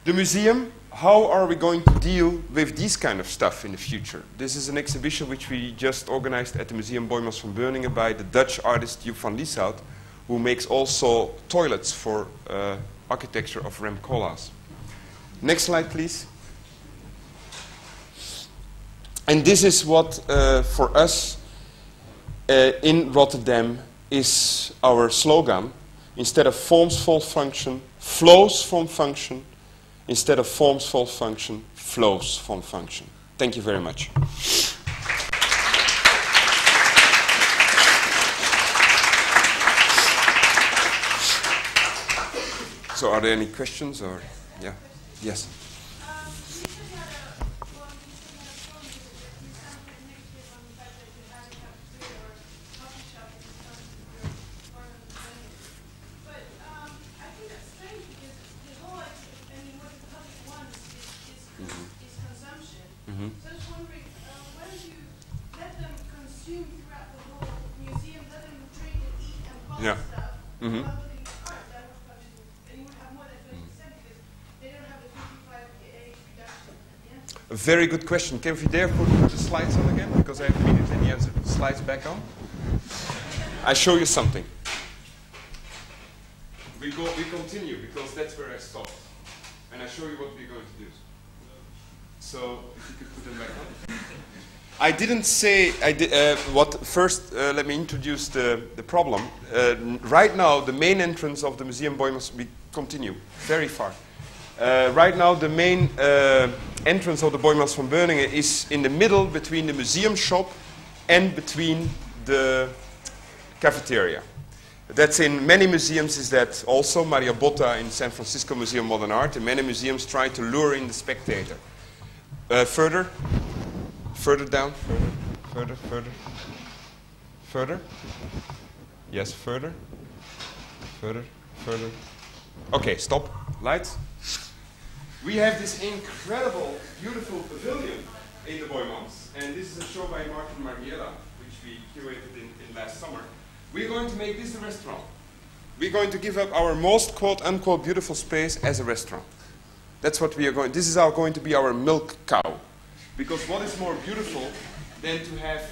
The museum, how are we going to deal with this kind of stuff in the future? This is an exhibition which we just organized at the Museum Boijmans van Beuningen by the Dutch artist Joep van Lieshout, who makes also toilets for uh, architecture of Rem Koolhaas. Next slide, please. And this is what, uh, for us, uh, in Rotterdam is our slogan. Instead of forms full function, flows from function. Instead of forms full function, flows form function. Thank you very much. So are there any questions or yeah? Yes. Very good question. Can we dare put the slides on again? Because I haven't needed any answer. Slides back on. I show you something. We go. We continue because that's where I stopped, and I show you what we're going to do. So if you could put them back on. I didn't say I did, uh, what. First, uh, let me introduce the, the problem. Uh, right now, the main entrance of the museum boy must be continue very far. Uh, right now, the main uh, entrance of the Boijmans van Beuningen is in the middle between the museum shop and between the cafeteria. That's in many museums is that also. Mario Botta in San Francisco Museum of Modern Art, and many museums try to lure in the spectator. Uh, further, further down, further, further, further, further. Yes, further, further, further. Okay, stop. Lights. We have this incredible, beautiful pavilion in the Boijmans, and this is a show by Martin Margiela, which we curated in, in last summer. We're going to make this a restaurant. We're going to give up our most quote unquote beautiful space as a restaurant. That's what we are going. This is our, going to be our milk cow. Because what is more beautiful than to have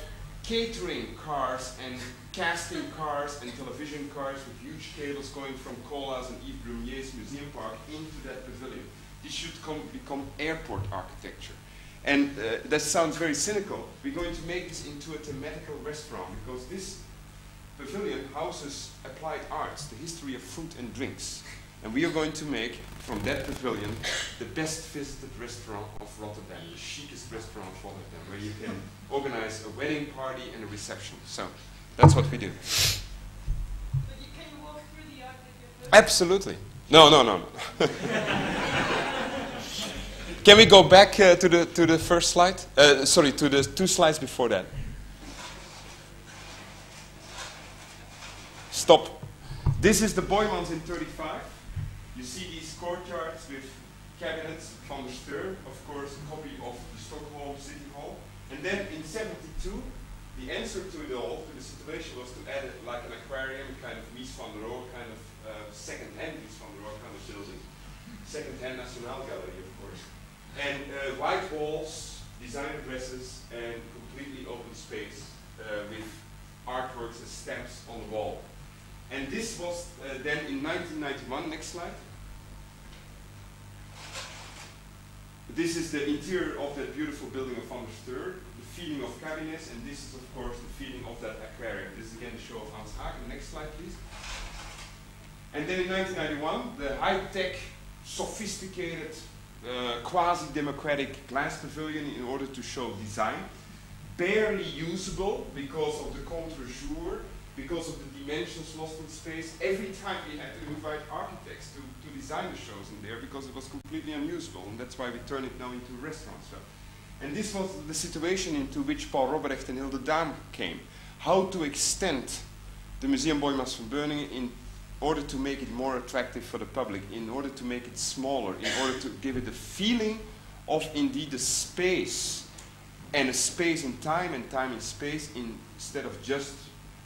catering cars and casting cars and television cars with huge cables going from Koolhaas and Yves Brunier's museum park into that pavilion. This should come, become airport architecture. And uh, that sounds very cynical. We're going to make this into a thematical restaurant because this pavilion houses applied arts, the history of food and drinks. And we are going to make from that pavilion the best visited restaurant of Rotterdam, the chicest restaurant of Rotterdam, where you can organize a wedding party and a reception. So that's what we do. But you, can walk through the architecture? Absolutely. No, no, no, no. <laughs> can we go back uh, to the to the first slide? Uh, sorry, to the two slides before that. Stop. This is the Boijmans in 35. You see these courtyards with cabinets van der Steur, of course, a copy of the Stockholm City Hall. And then in 72, the answer to it all, to the situation, was to add it like an aquarium, kind of Mies van der Rohe, kind of uh, second-hand Mies van der Rohe kind of building. Second-hand National Gallery. And uh, white walls, designer dresses, and completely open space uh, with artworks and stamps on the wall. And this was uh, then in 1991, next slide. This is the interior of that beautiful building of Van der Steur, the feeling of cabinets, and this is of course the feeling of that aquarium. This is again the show of Hans Haacke. Next slide, please. And then in 1991, the high-tech, sophisticated, quasi-democratic glass pavilion in order to show design, barely usable because of the contre-jour, because of the dimensions lost in space. Every time we had to invite architects to, to design the shows in there because it was completely unusable, and that's why we turn it now into a restaurant. And this was the situation into which Paul Robbrecht and Hilde Daem came. How to extend the Museum Boijmans van Beuningen in order to make it more attractive for the public, in order to make it smaller, in order to give it the feeling of indeed a space, and a space in time and time in space in, instead of just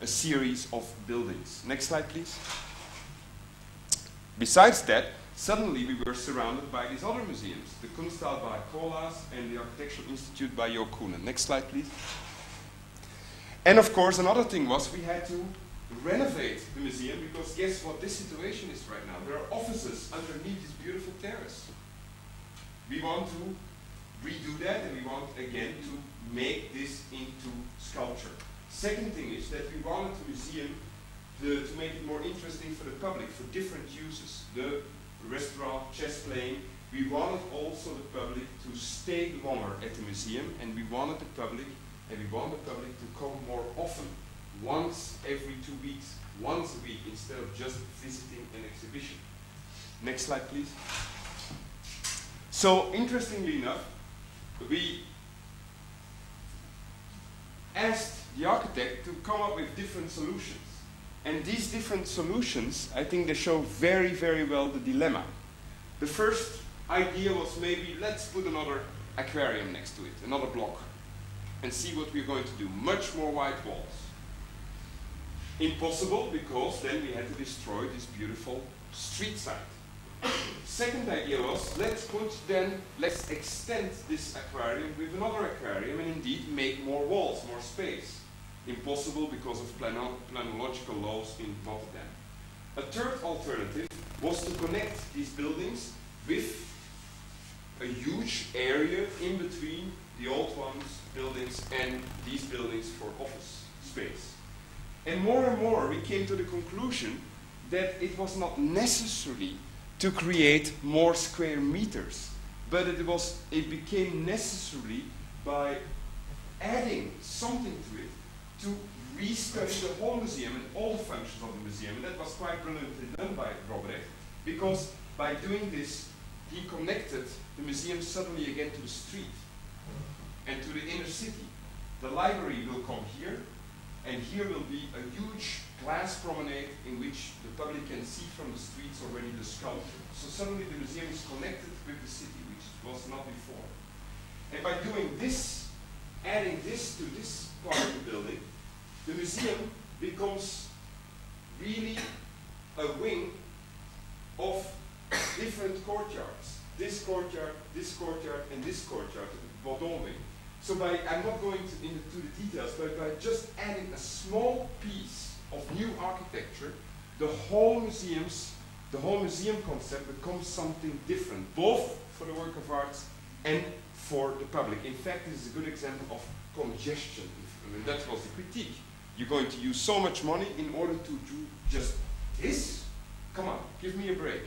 a series of buildings. Next slide, please. Besides that, suddenly we were surrounded by these other museums, the Kunsthal by Koolhaas and the Architectural Institute by Jo. Next slide, please. And of course, another thing was we had to renovate the museum because guess what this situation is right now? There are offices underneath this beautiful terrace. We want to redo that and we want again to make this into sculpture. Second thing is that we wanted the museum the, to make it more interesting for the public, for different uses. The restaurant, chess playing. We wanted also the public to stay longer at the museum, and we wanted the public, and we want the public to come more often, once every two weeks, once a week, instead of just visiting an exhibition. Next slide, please. So, interestingly enough, we asked the architect to come up with different solutions. And these different solutions, I think they show very, very well the dilemma. The first idea was maybe let's put another aquarium next to it, another block, and see what we're going to do. Much more white walls. Impossible because then we had to destroy this beautiful street side. Second idea was let's put then let's extend this aquarium with another aquarium and indeed make more walls, more space. Impossible because of plano planological laws in Rotterdam. A third alternative was to connect these buildings with a huge area in between the old ones buildings and these buildings for office space. And more and more we came to the conclusion that it was not necessary to create more square meters, but it was it became necessary by adding something to it to restudy the whole museum and all the functions of the museum. And that was quite brilliantly done by Robbrecht, because by doing this, he connected the museum suddenly again to the street and to the inner city. The library will come here, and here will be a huge glass promenade in which the public can see from the streets already the sculpture. So suddenly the museum is connected with the city, which was not before. And by doing this, adding this to this part of the building, the museum becomes really a wing of different courtyards. This courtyard, this courtyard, and this courtyard, the Bodon wing. So by, I'm not going to, into the details, but by just adding a small piece of new architecture, the whole museum's, the whole museum concept becomes something different, both for the work of art and for the public. In fact, this is a good example of congestion. I mean, that was the critique. You're going to use so much money in order to do just this? Come on, give me a break.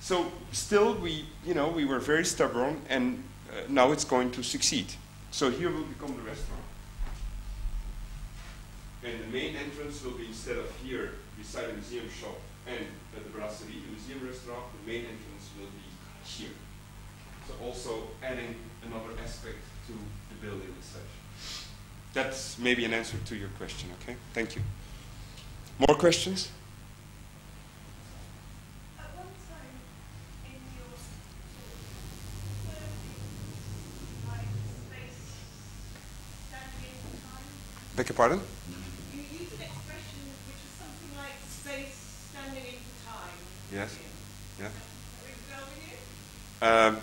So still, we, you know, we were very stubborn, and uh, now it's going to succeed. So here will become the restaurant. And the main entrance will be instead of here beside the museum shop and at the brasserie, the museum restaurant, the main entrance will be here. So also adding another aspect to the building as such. That's maybe an answer to your question, okay? Thank you. More questions? At one time in your survey, like space standing in time, Beg your pardon? you used an expression which was something like space standing into time. Yes. Yeah. Rings a bell with you? Um,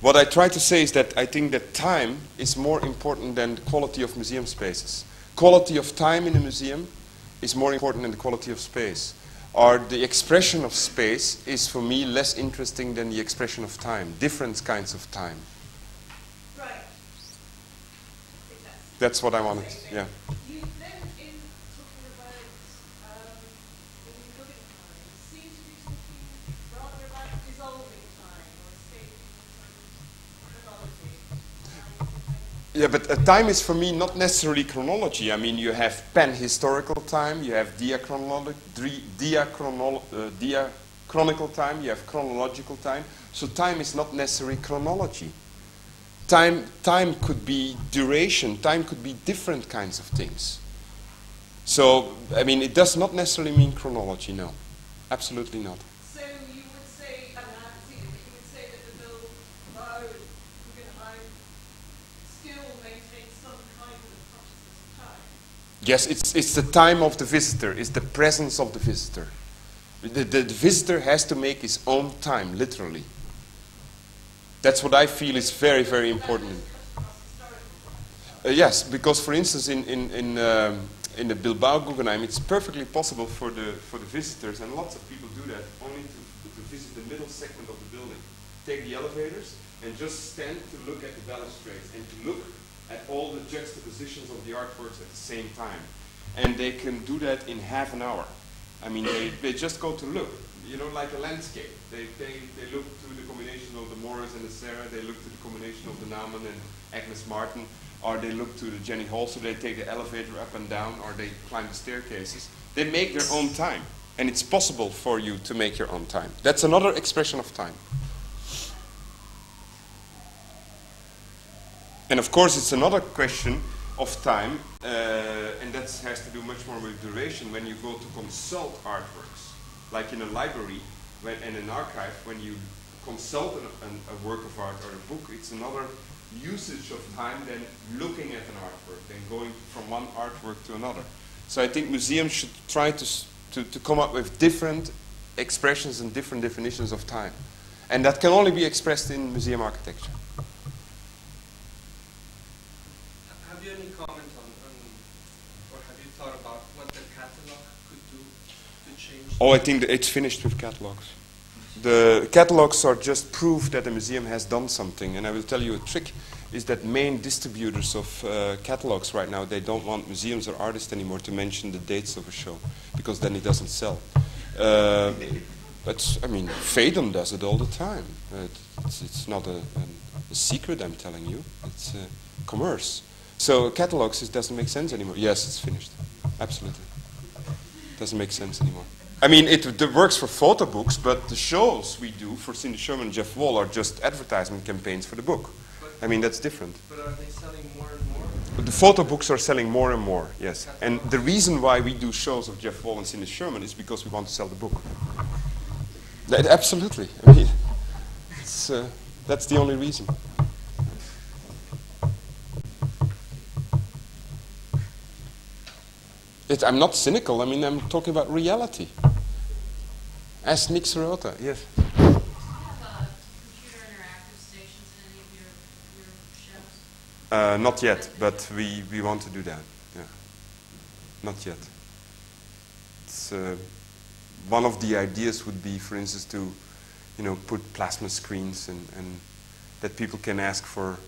what I try to say is that I think that time is more important than the quality of museum spaces. Quality of time in a museum is more important than the quality of space. Or the expression of space is for me less interesting than the expression of time, different kinds of time. Right. I think that's That's what I wanted, yeah. You then, in talking about um, in living time, seem to be talking rather about dissolving time or escaping from chronology. Yeah, but uh, time is for me not necessarily chronology. I mean, you have pan-historical time, you have diachronolo- dri- uh, diachronical time, you have chronological time. So time is not necessarily chronology. Time, time could be duration. Time could be different kinds of things. So, I mean, it does not necessarily mean chronology. No, absolutely not. So you would say, I mean, I haven't seen it, but you would say that the Bill Road, Guggenheim, still maintains some kind of consciousness of time. Yes, it's, it's the time of the visitor, it's the presence of the visitor. The, the, the visitor has to make his own time, literally. That's what I feel is very, very important. Uh, yes, because for instance, in, in, in, um, in the Bilbao Guggenheim, it's perfectly possible for the, for the visitors, and lots of people do that, only to, to visit the middle segment of the building. Take the elevators and just stand to look at the balustrades and to look at all the juxtapositions of the artworks at the same time. And they can do that in half an hour. I mean, they, they just go to look, you know, like a landscape. They, they, they look to the combination of the Morris and the Serra, they look to the combination of the Nauman and Agnes Martin, or they look to the Jenny so they take the elevator up and down, or they climb the staircases. They make their own time, and it's possible for you to make your own time. That's another expression of time. And of course, it's another question of time, uh, and that has to do much more with duration. When you go to consult artworks, like in a library when, and an archive, when you consult an, an, a work of art or a book, it's another usage of time than looking at an artwork, than going from one artwork to another. So I think museums should try to, to, to come up with different expressions and different definitions of time. And that can only be expressed in museum architecture. Have you any comment on, on, or have you thought about what the catalog could do to change? Oh, I think it's finished with catalogs. The catalogs are just proof that the museum has done something. And I will tell you a trick is that main distributors of uh, catalogs right now, they don't want museums or artists anymore to mention the dates of a show because then it doesn't sell. Uh, but, I mean, Phaidon does it all the time. Uh, it's, it's, not a, a, secret, I'm telling you. It's commerce. So catalogs, it doesn't make sense anymore. Yes, it's finished. Absolutely. Doesn't make sense anymore. I mean, it, it, works for photo books, but the shows we do for Cindy Sherman and Jeff Wall are just advertisement campaigns for the book. But I mean, that's different. But are they selling more and more? But the photo books are selling more and more, yes. And the reason why we do shows of Jeff Wall and Cindy Sherman is because we want to sell the book. That, absolutely. I mean, uh, that's the only reason. It, I'm not cynical. I mean, I'm talking about reality. Ask Nick Serota. Yes. Uh, not yet, but we, we want to do that. Yeah. Not yet. It's, uh, one of the ideas would be, for instance, to you know, put plasma screens and, and that people can ask for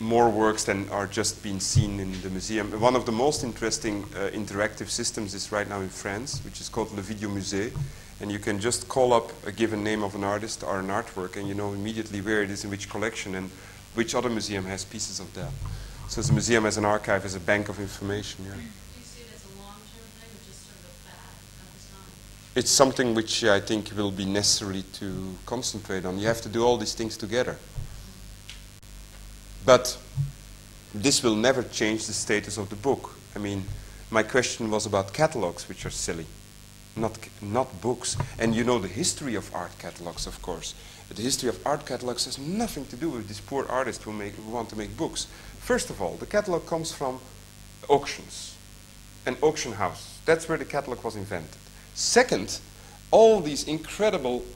more works than are just being seen in the museum. One of the most interesting uh, interactive systems is right now in France, which is called Le Video Musée. And you can just call up a given name of an artist or an artwork, and you know immediately where it is in which collection and which other museum has pieces of that. So the museum as an archive, as a bank of information. Yeah. It's something which I think will be necessary to concentrate on. You have to do all these things together. But this will never change the status of the book. I mean, my question was about catalogs, which are silly, not, not books. And you know the history of art catalogs, of course. The history of art catalogs has nothing to do with these poor artists who, make, who want to make books. First of all, the catalog comes from auctions, an auction house. That's where the catalog was invented. Second, all these incredible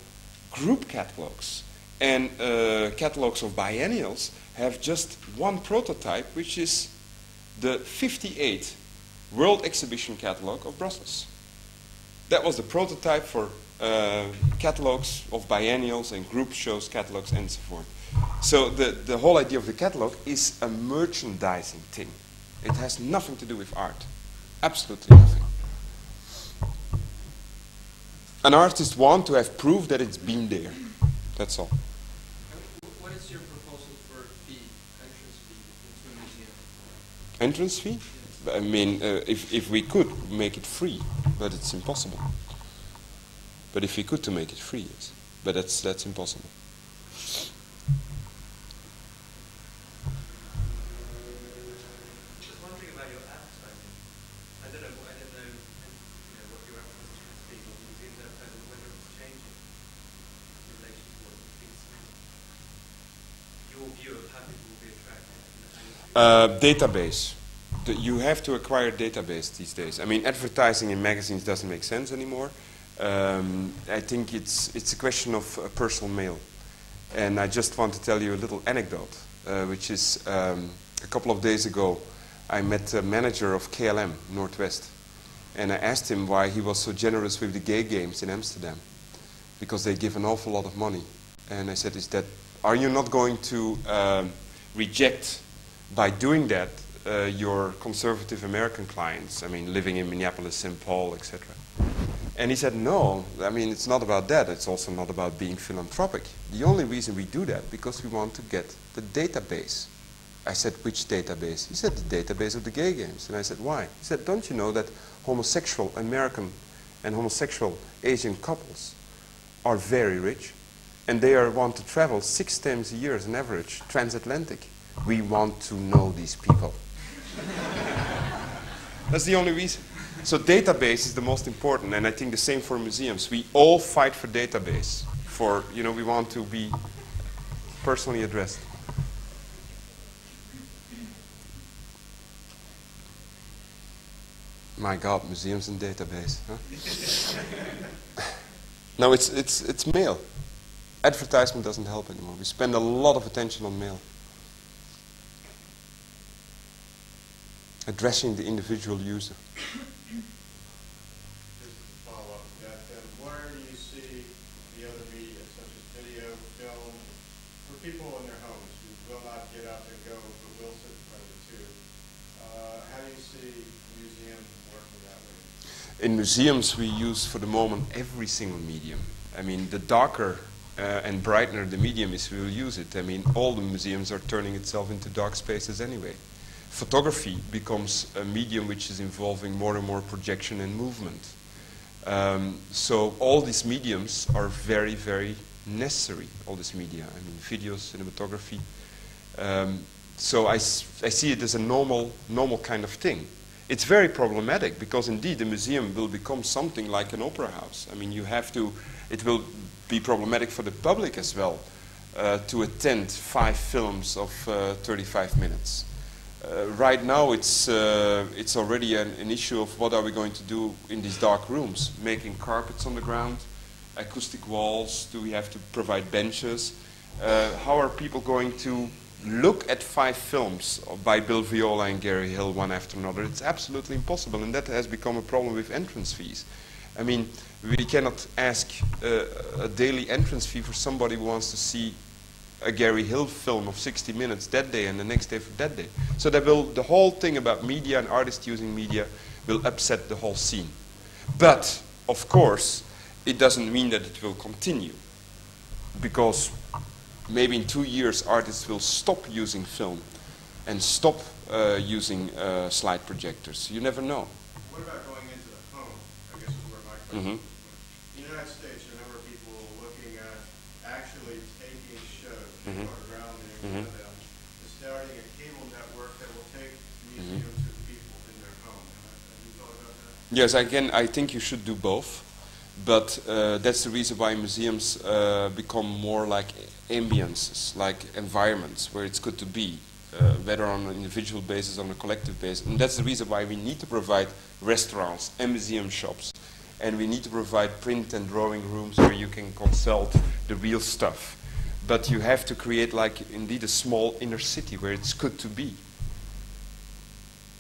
group catalogs and uh, catalogs of biennials have just one prototype, which is the 58 World Exhibition Catalog of Brussels. That was the prototype for uh, catalogs of biennials and group shows catalogs and so forth. So the, the whole idea of the catalog is a merchandising thing. It has nothing to do with art. Absolutely nothing. An artist wants to have proof that it's been there. That's all. Entrance fee? I mean, uh, if, if we could make it free, but it's impossible. But if we could to make it free, yes. But that's, that's impossible. Uh, database. The, you have to acquire database these days. I mean, advertising in magazines doesn't make sense anymore. Um, I think it's, it's a question of uh, personal mail. And I just want to tell you a little anecdote, uh, which is um, a couple of days ago, I met a manager of KLM Northwest. And I asked him why he was so generous with the gay games in Amsterdam. Because they give an awful lot of money. And I said, is that, are you not going to um, reject by doing that, uh, your conservative American clients, I mean, living in Minneapolis, St. Paul, etc. And he said, no, I mean, it's not about that. It's also not about being philanthropic. The only reason we do that because we want to get the database. I said, which database? He said, the database of the gay games. And I said, why? He said, don't you know that homosexual American and homosexual Asian couples are very rich? And they are, want to travel six times a year as an average, transatlantic. We want to know these people. That's the only reason. So database is the most important, and I think the same for museums. We all fight for database. For you know, we want to be personally addressed. My God, museums and database. Huh? <laughs> no, it's it's it's mail. Advertisement doesn't help anymore. We spend a lot of attention on mail. Addressing the individual user. Where do you see the other media, such as video, film, for people in their homes who will not get up and go, but will sit in front of the tube. Uh, how do you see museum working that way? In museums, we use for the moment every single medium. I mean, the darker uh, and brightener the medium is, we will use it. I mean, all the museums are turning itself into dark spaces anyway. Photography becomes a medium which is involving more and more projection and movement. Um, so all these mediums are very, very necessary, all these media. I mean, videos, cinematography. Um, so I, I see it as a normal, normal kind of thing. It's very problematic because indeed the museum will become something like an opera house. I mean, you have to, it will be problematic for the public as well uh, to attend five films of uh, 35 minutes. Uh, right now, it's, uh, it's already an, an issue of what are we going to do in these dark rooms? Making carpets on the ground, acoustic walls, do we have to provide benches? Uh, how are people going to look at five films by Bill Viola and Gary Hill one after another? It's absolutely impossible, and that has become a problem with entrance fees. I mean, we cannot ask uh, a daily entrance fee for somebody who wants to see a Gary Hill film of 60 minutes that day and the next day for that day. So that will, the whole thing about media and artists using media will upset the whole scene. But, of course, it doesn't mean that it will continue. Because maybe in two years artists will stop using film and stop uh, using uh, slide projectors. You never know. What about going into the home, I guess is where my question Mhm. is. In the United States, there are a number of people looking at actually taking shows, Mhm. Gordon Brown being Mhm. one of them, to starting a cable network that will take Mm-hmm. to the people in their home. Have have you thought about that? Yes, again, I think you should do both. But uh, that's the reason why museums uh, become more like ambiences, like environments where it's good to be, uh, whether on an individual basis or on a collective basis. And that's the reason why we need to provide restaurants and museum shops. And we need to provide print and drawing rooms where you can consult the real stuff. But you have to create, like, indeed, a small inner city where it's good to be.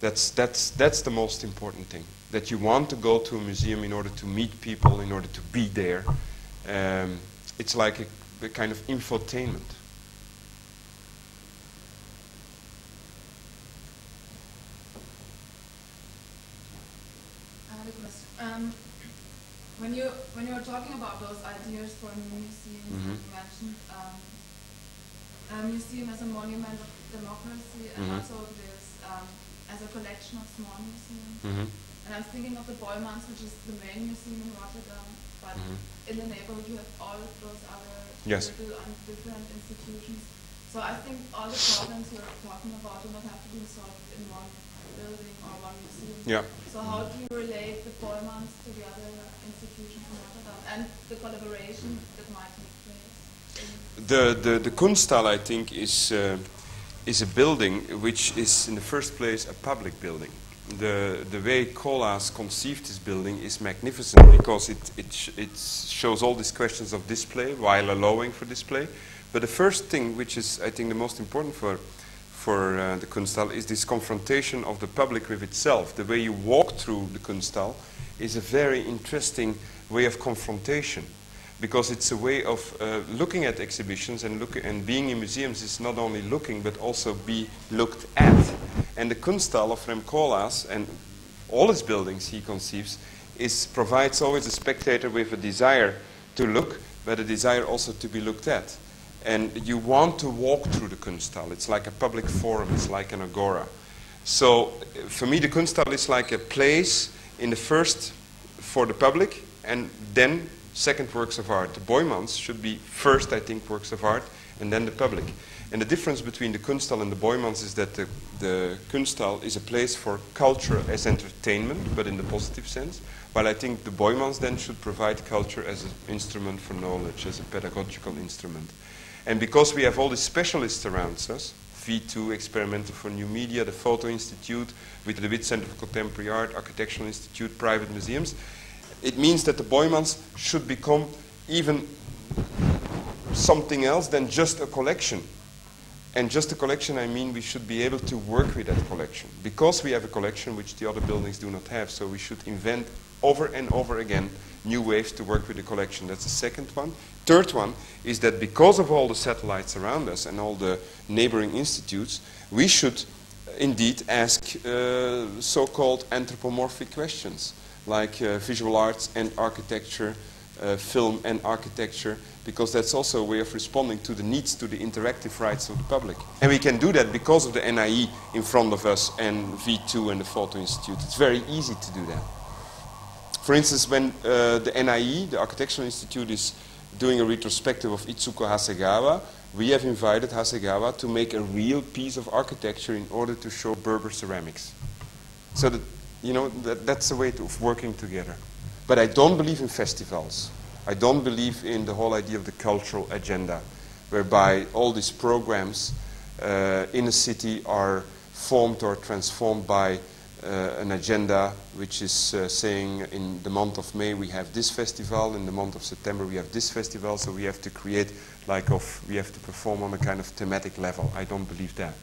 That's, that's, that's the most important thing. That you want to go to a museum in order to meet people, in order to be there. Um, it's like a, a kind of infotainment. Um, when you when you were talking about those ideas for a new museum, Mhm. you mentioned um, a museum as a monument of democracy and Mhm. also this um, as a collection of small museums. Mm-hmm. And I'm thinking of the Boijmans, which is the main museum in Rotterdam, but Mhm. in the neighborhood you have all of those other Yes. little and different institutions. So I think all the problems you're talking about do not have to be solved in one building or one museum. Yeah. So how do you relate the Boijmans to the other institutions in Rotterdam and the collaboration that might take place? The, the, the Kunsthal, I think, is, uh, is a building which is, in the first place, a public building. The, the way Koolhaas conceived this building is magnificent because it, it, sh- it shows all these questions of display while allowing for display. But the first thing, which is, I think, the most important for, for uh, the Kunsthal, is this confrontation of the public with itself. The way you walk through the Kunsthal is a very interesting way of confrontation because it's a way of uh, looking at exhibitions and, look, and being in museums is not only looking but also be looked at. And the Kunsthal of Rem Koolhaas and all his buildings he conceives is provides always a spectator with a desire to look, but a desire also to be looked at. And you want to walk through the Kunsthal. It's like a public forum. It's like an agora. So for me, the Kunsthal is like a place in the first for the public, and then second works of art. The Boijmans should be first, I think, works of art, and then the public. And the difference between the Kunsthal and the Boijmans is that the, the Kunsthal is a place for culture as entertainment, but in the positive sense, while I think the Boijmans then should provide culture as an instrument for knowledge, as a pedagogical instrument. And because we have all these specialists around us, V2, Experimental for New Media, the Photo Institute, Witte de With Center for Contemporary Art, Architectural Institute, private museums, it means that the Boijmans should become even something else than just a collection. And just a collection, I mean we should be able to work with that collection. Because we have a collection which the other buildings do not have, so we should invent over and over again new ways to work with the collection. That's the second one. Third one is that because of all the satellites around us and all the neighboring institutes, we should indeed ask uh, so-called anthropomorphic questions like uh, visual arts and architecture, uh, film and architecture, because that's also a way of responding to the needs, to the interactive rights of the public. And we can do that because of the NIE in front of us and V2 and the Photo Institute. It's very easy to do that. For instance, when uh, the NIE, the Architectural Institute, is doing a retrospective of Itsuko Hasegawa, we have invited Hasegawa to make a real piece of architecture in order to show Berber ceramics. So that, you know, that, that's a way of working together. But I don't believe in festivals. I don't believe in the whole idea of the cultural agenda, whereby all these programs uh, in a city are formed or transformed by an agenda which is uh, saying in the month of May we have this festival, in the month of September we have this festival, so we have to create like of we have to perform on a kind of thematic level. I don't believe that.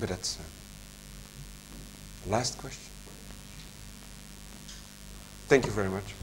But that's uh, last question. Thank you very much.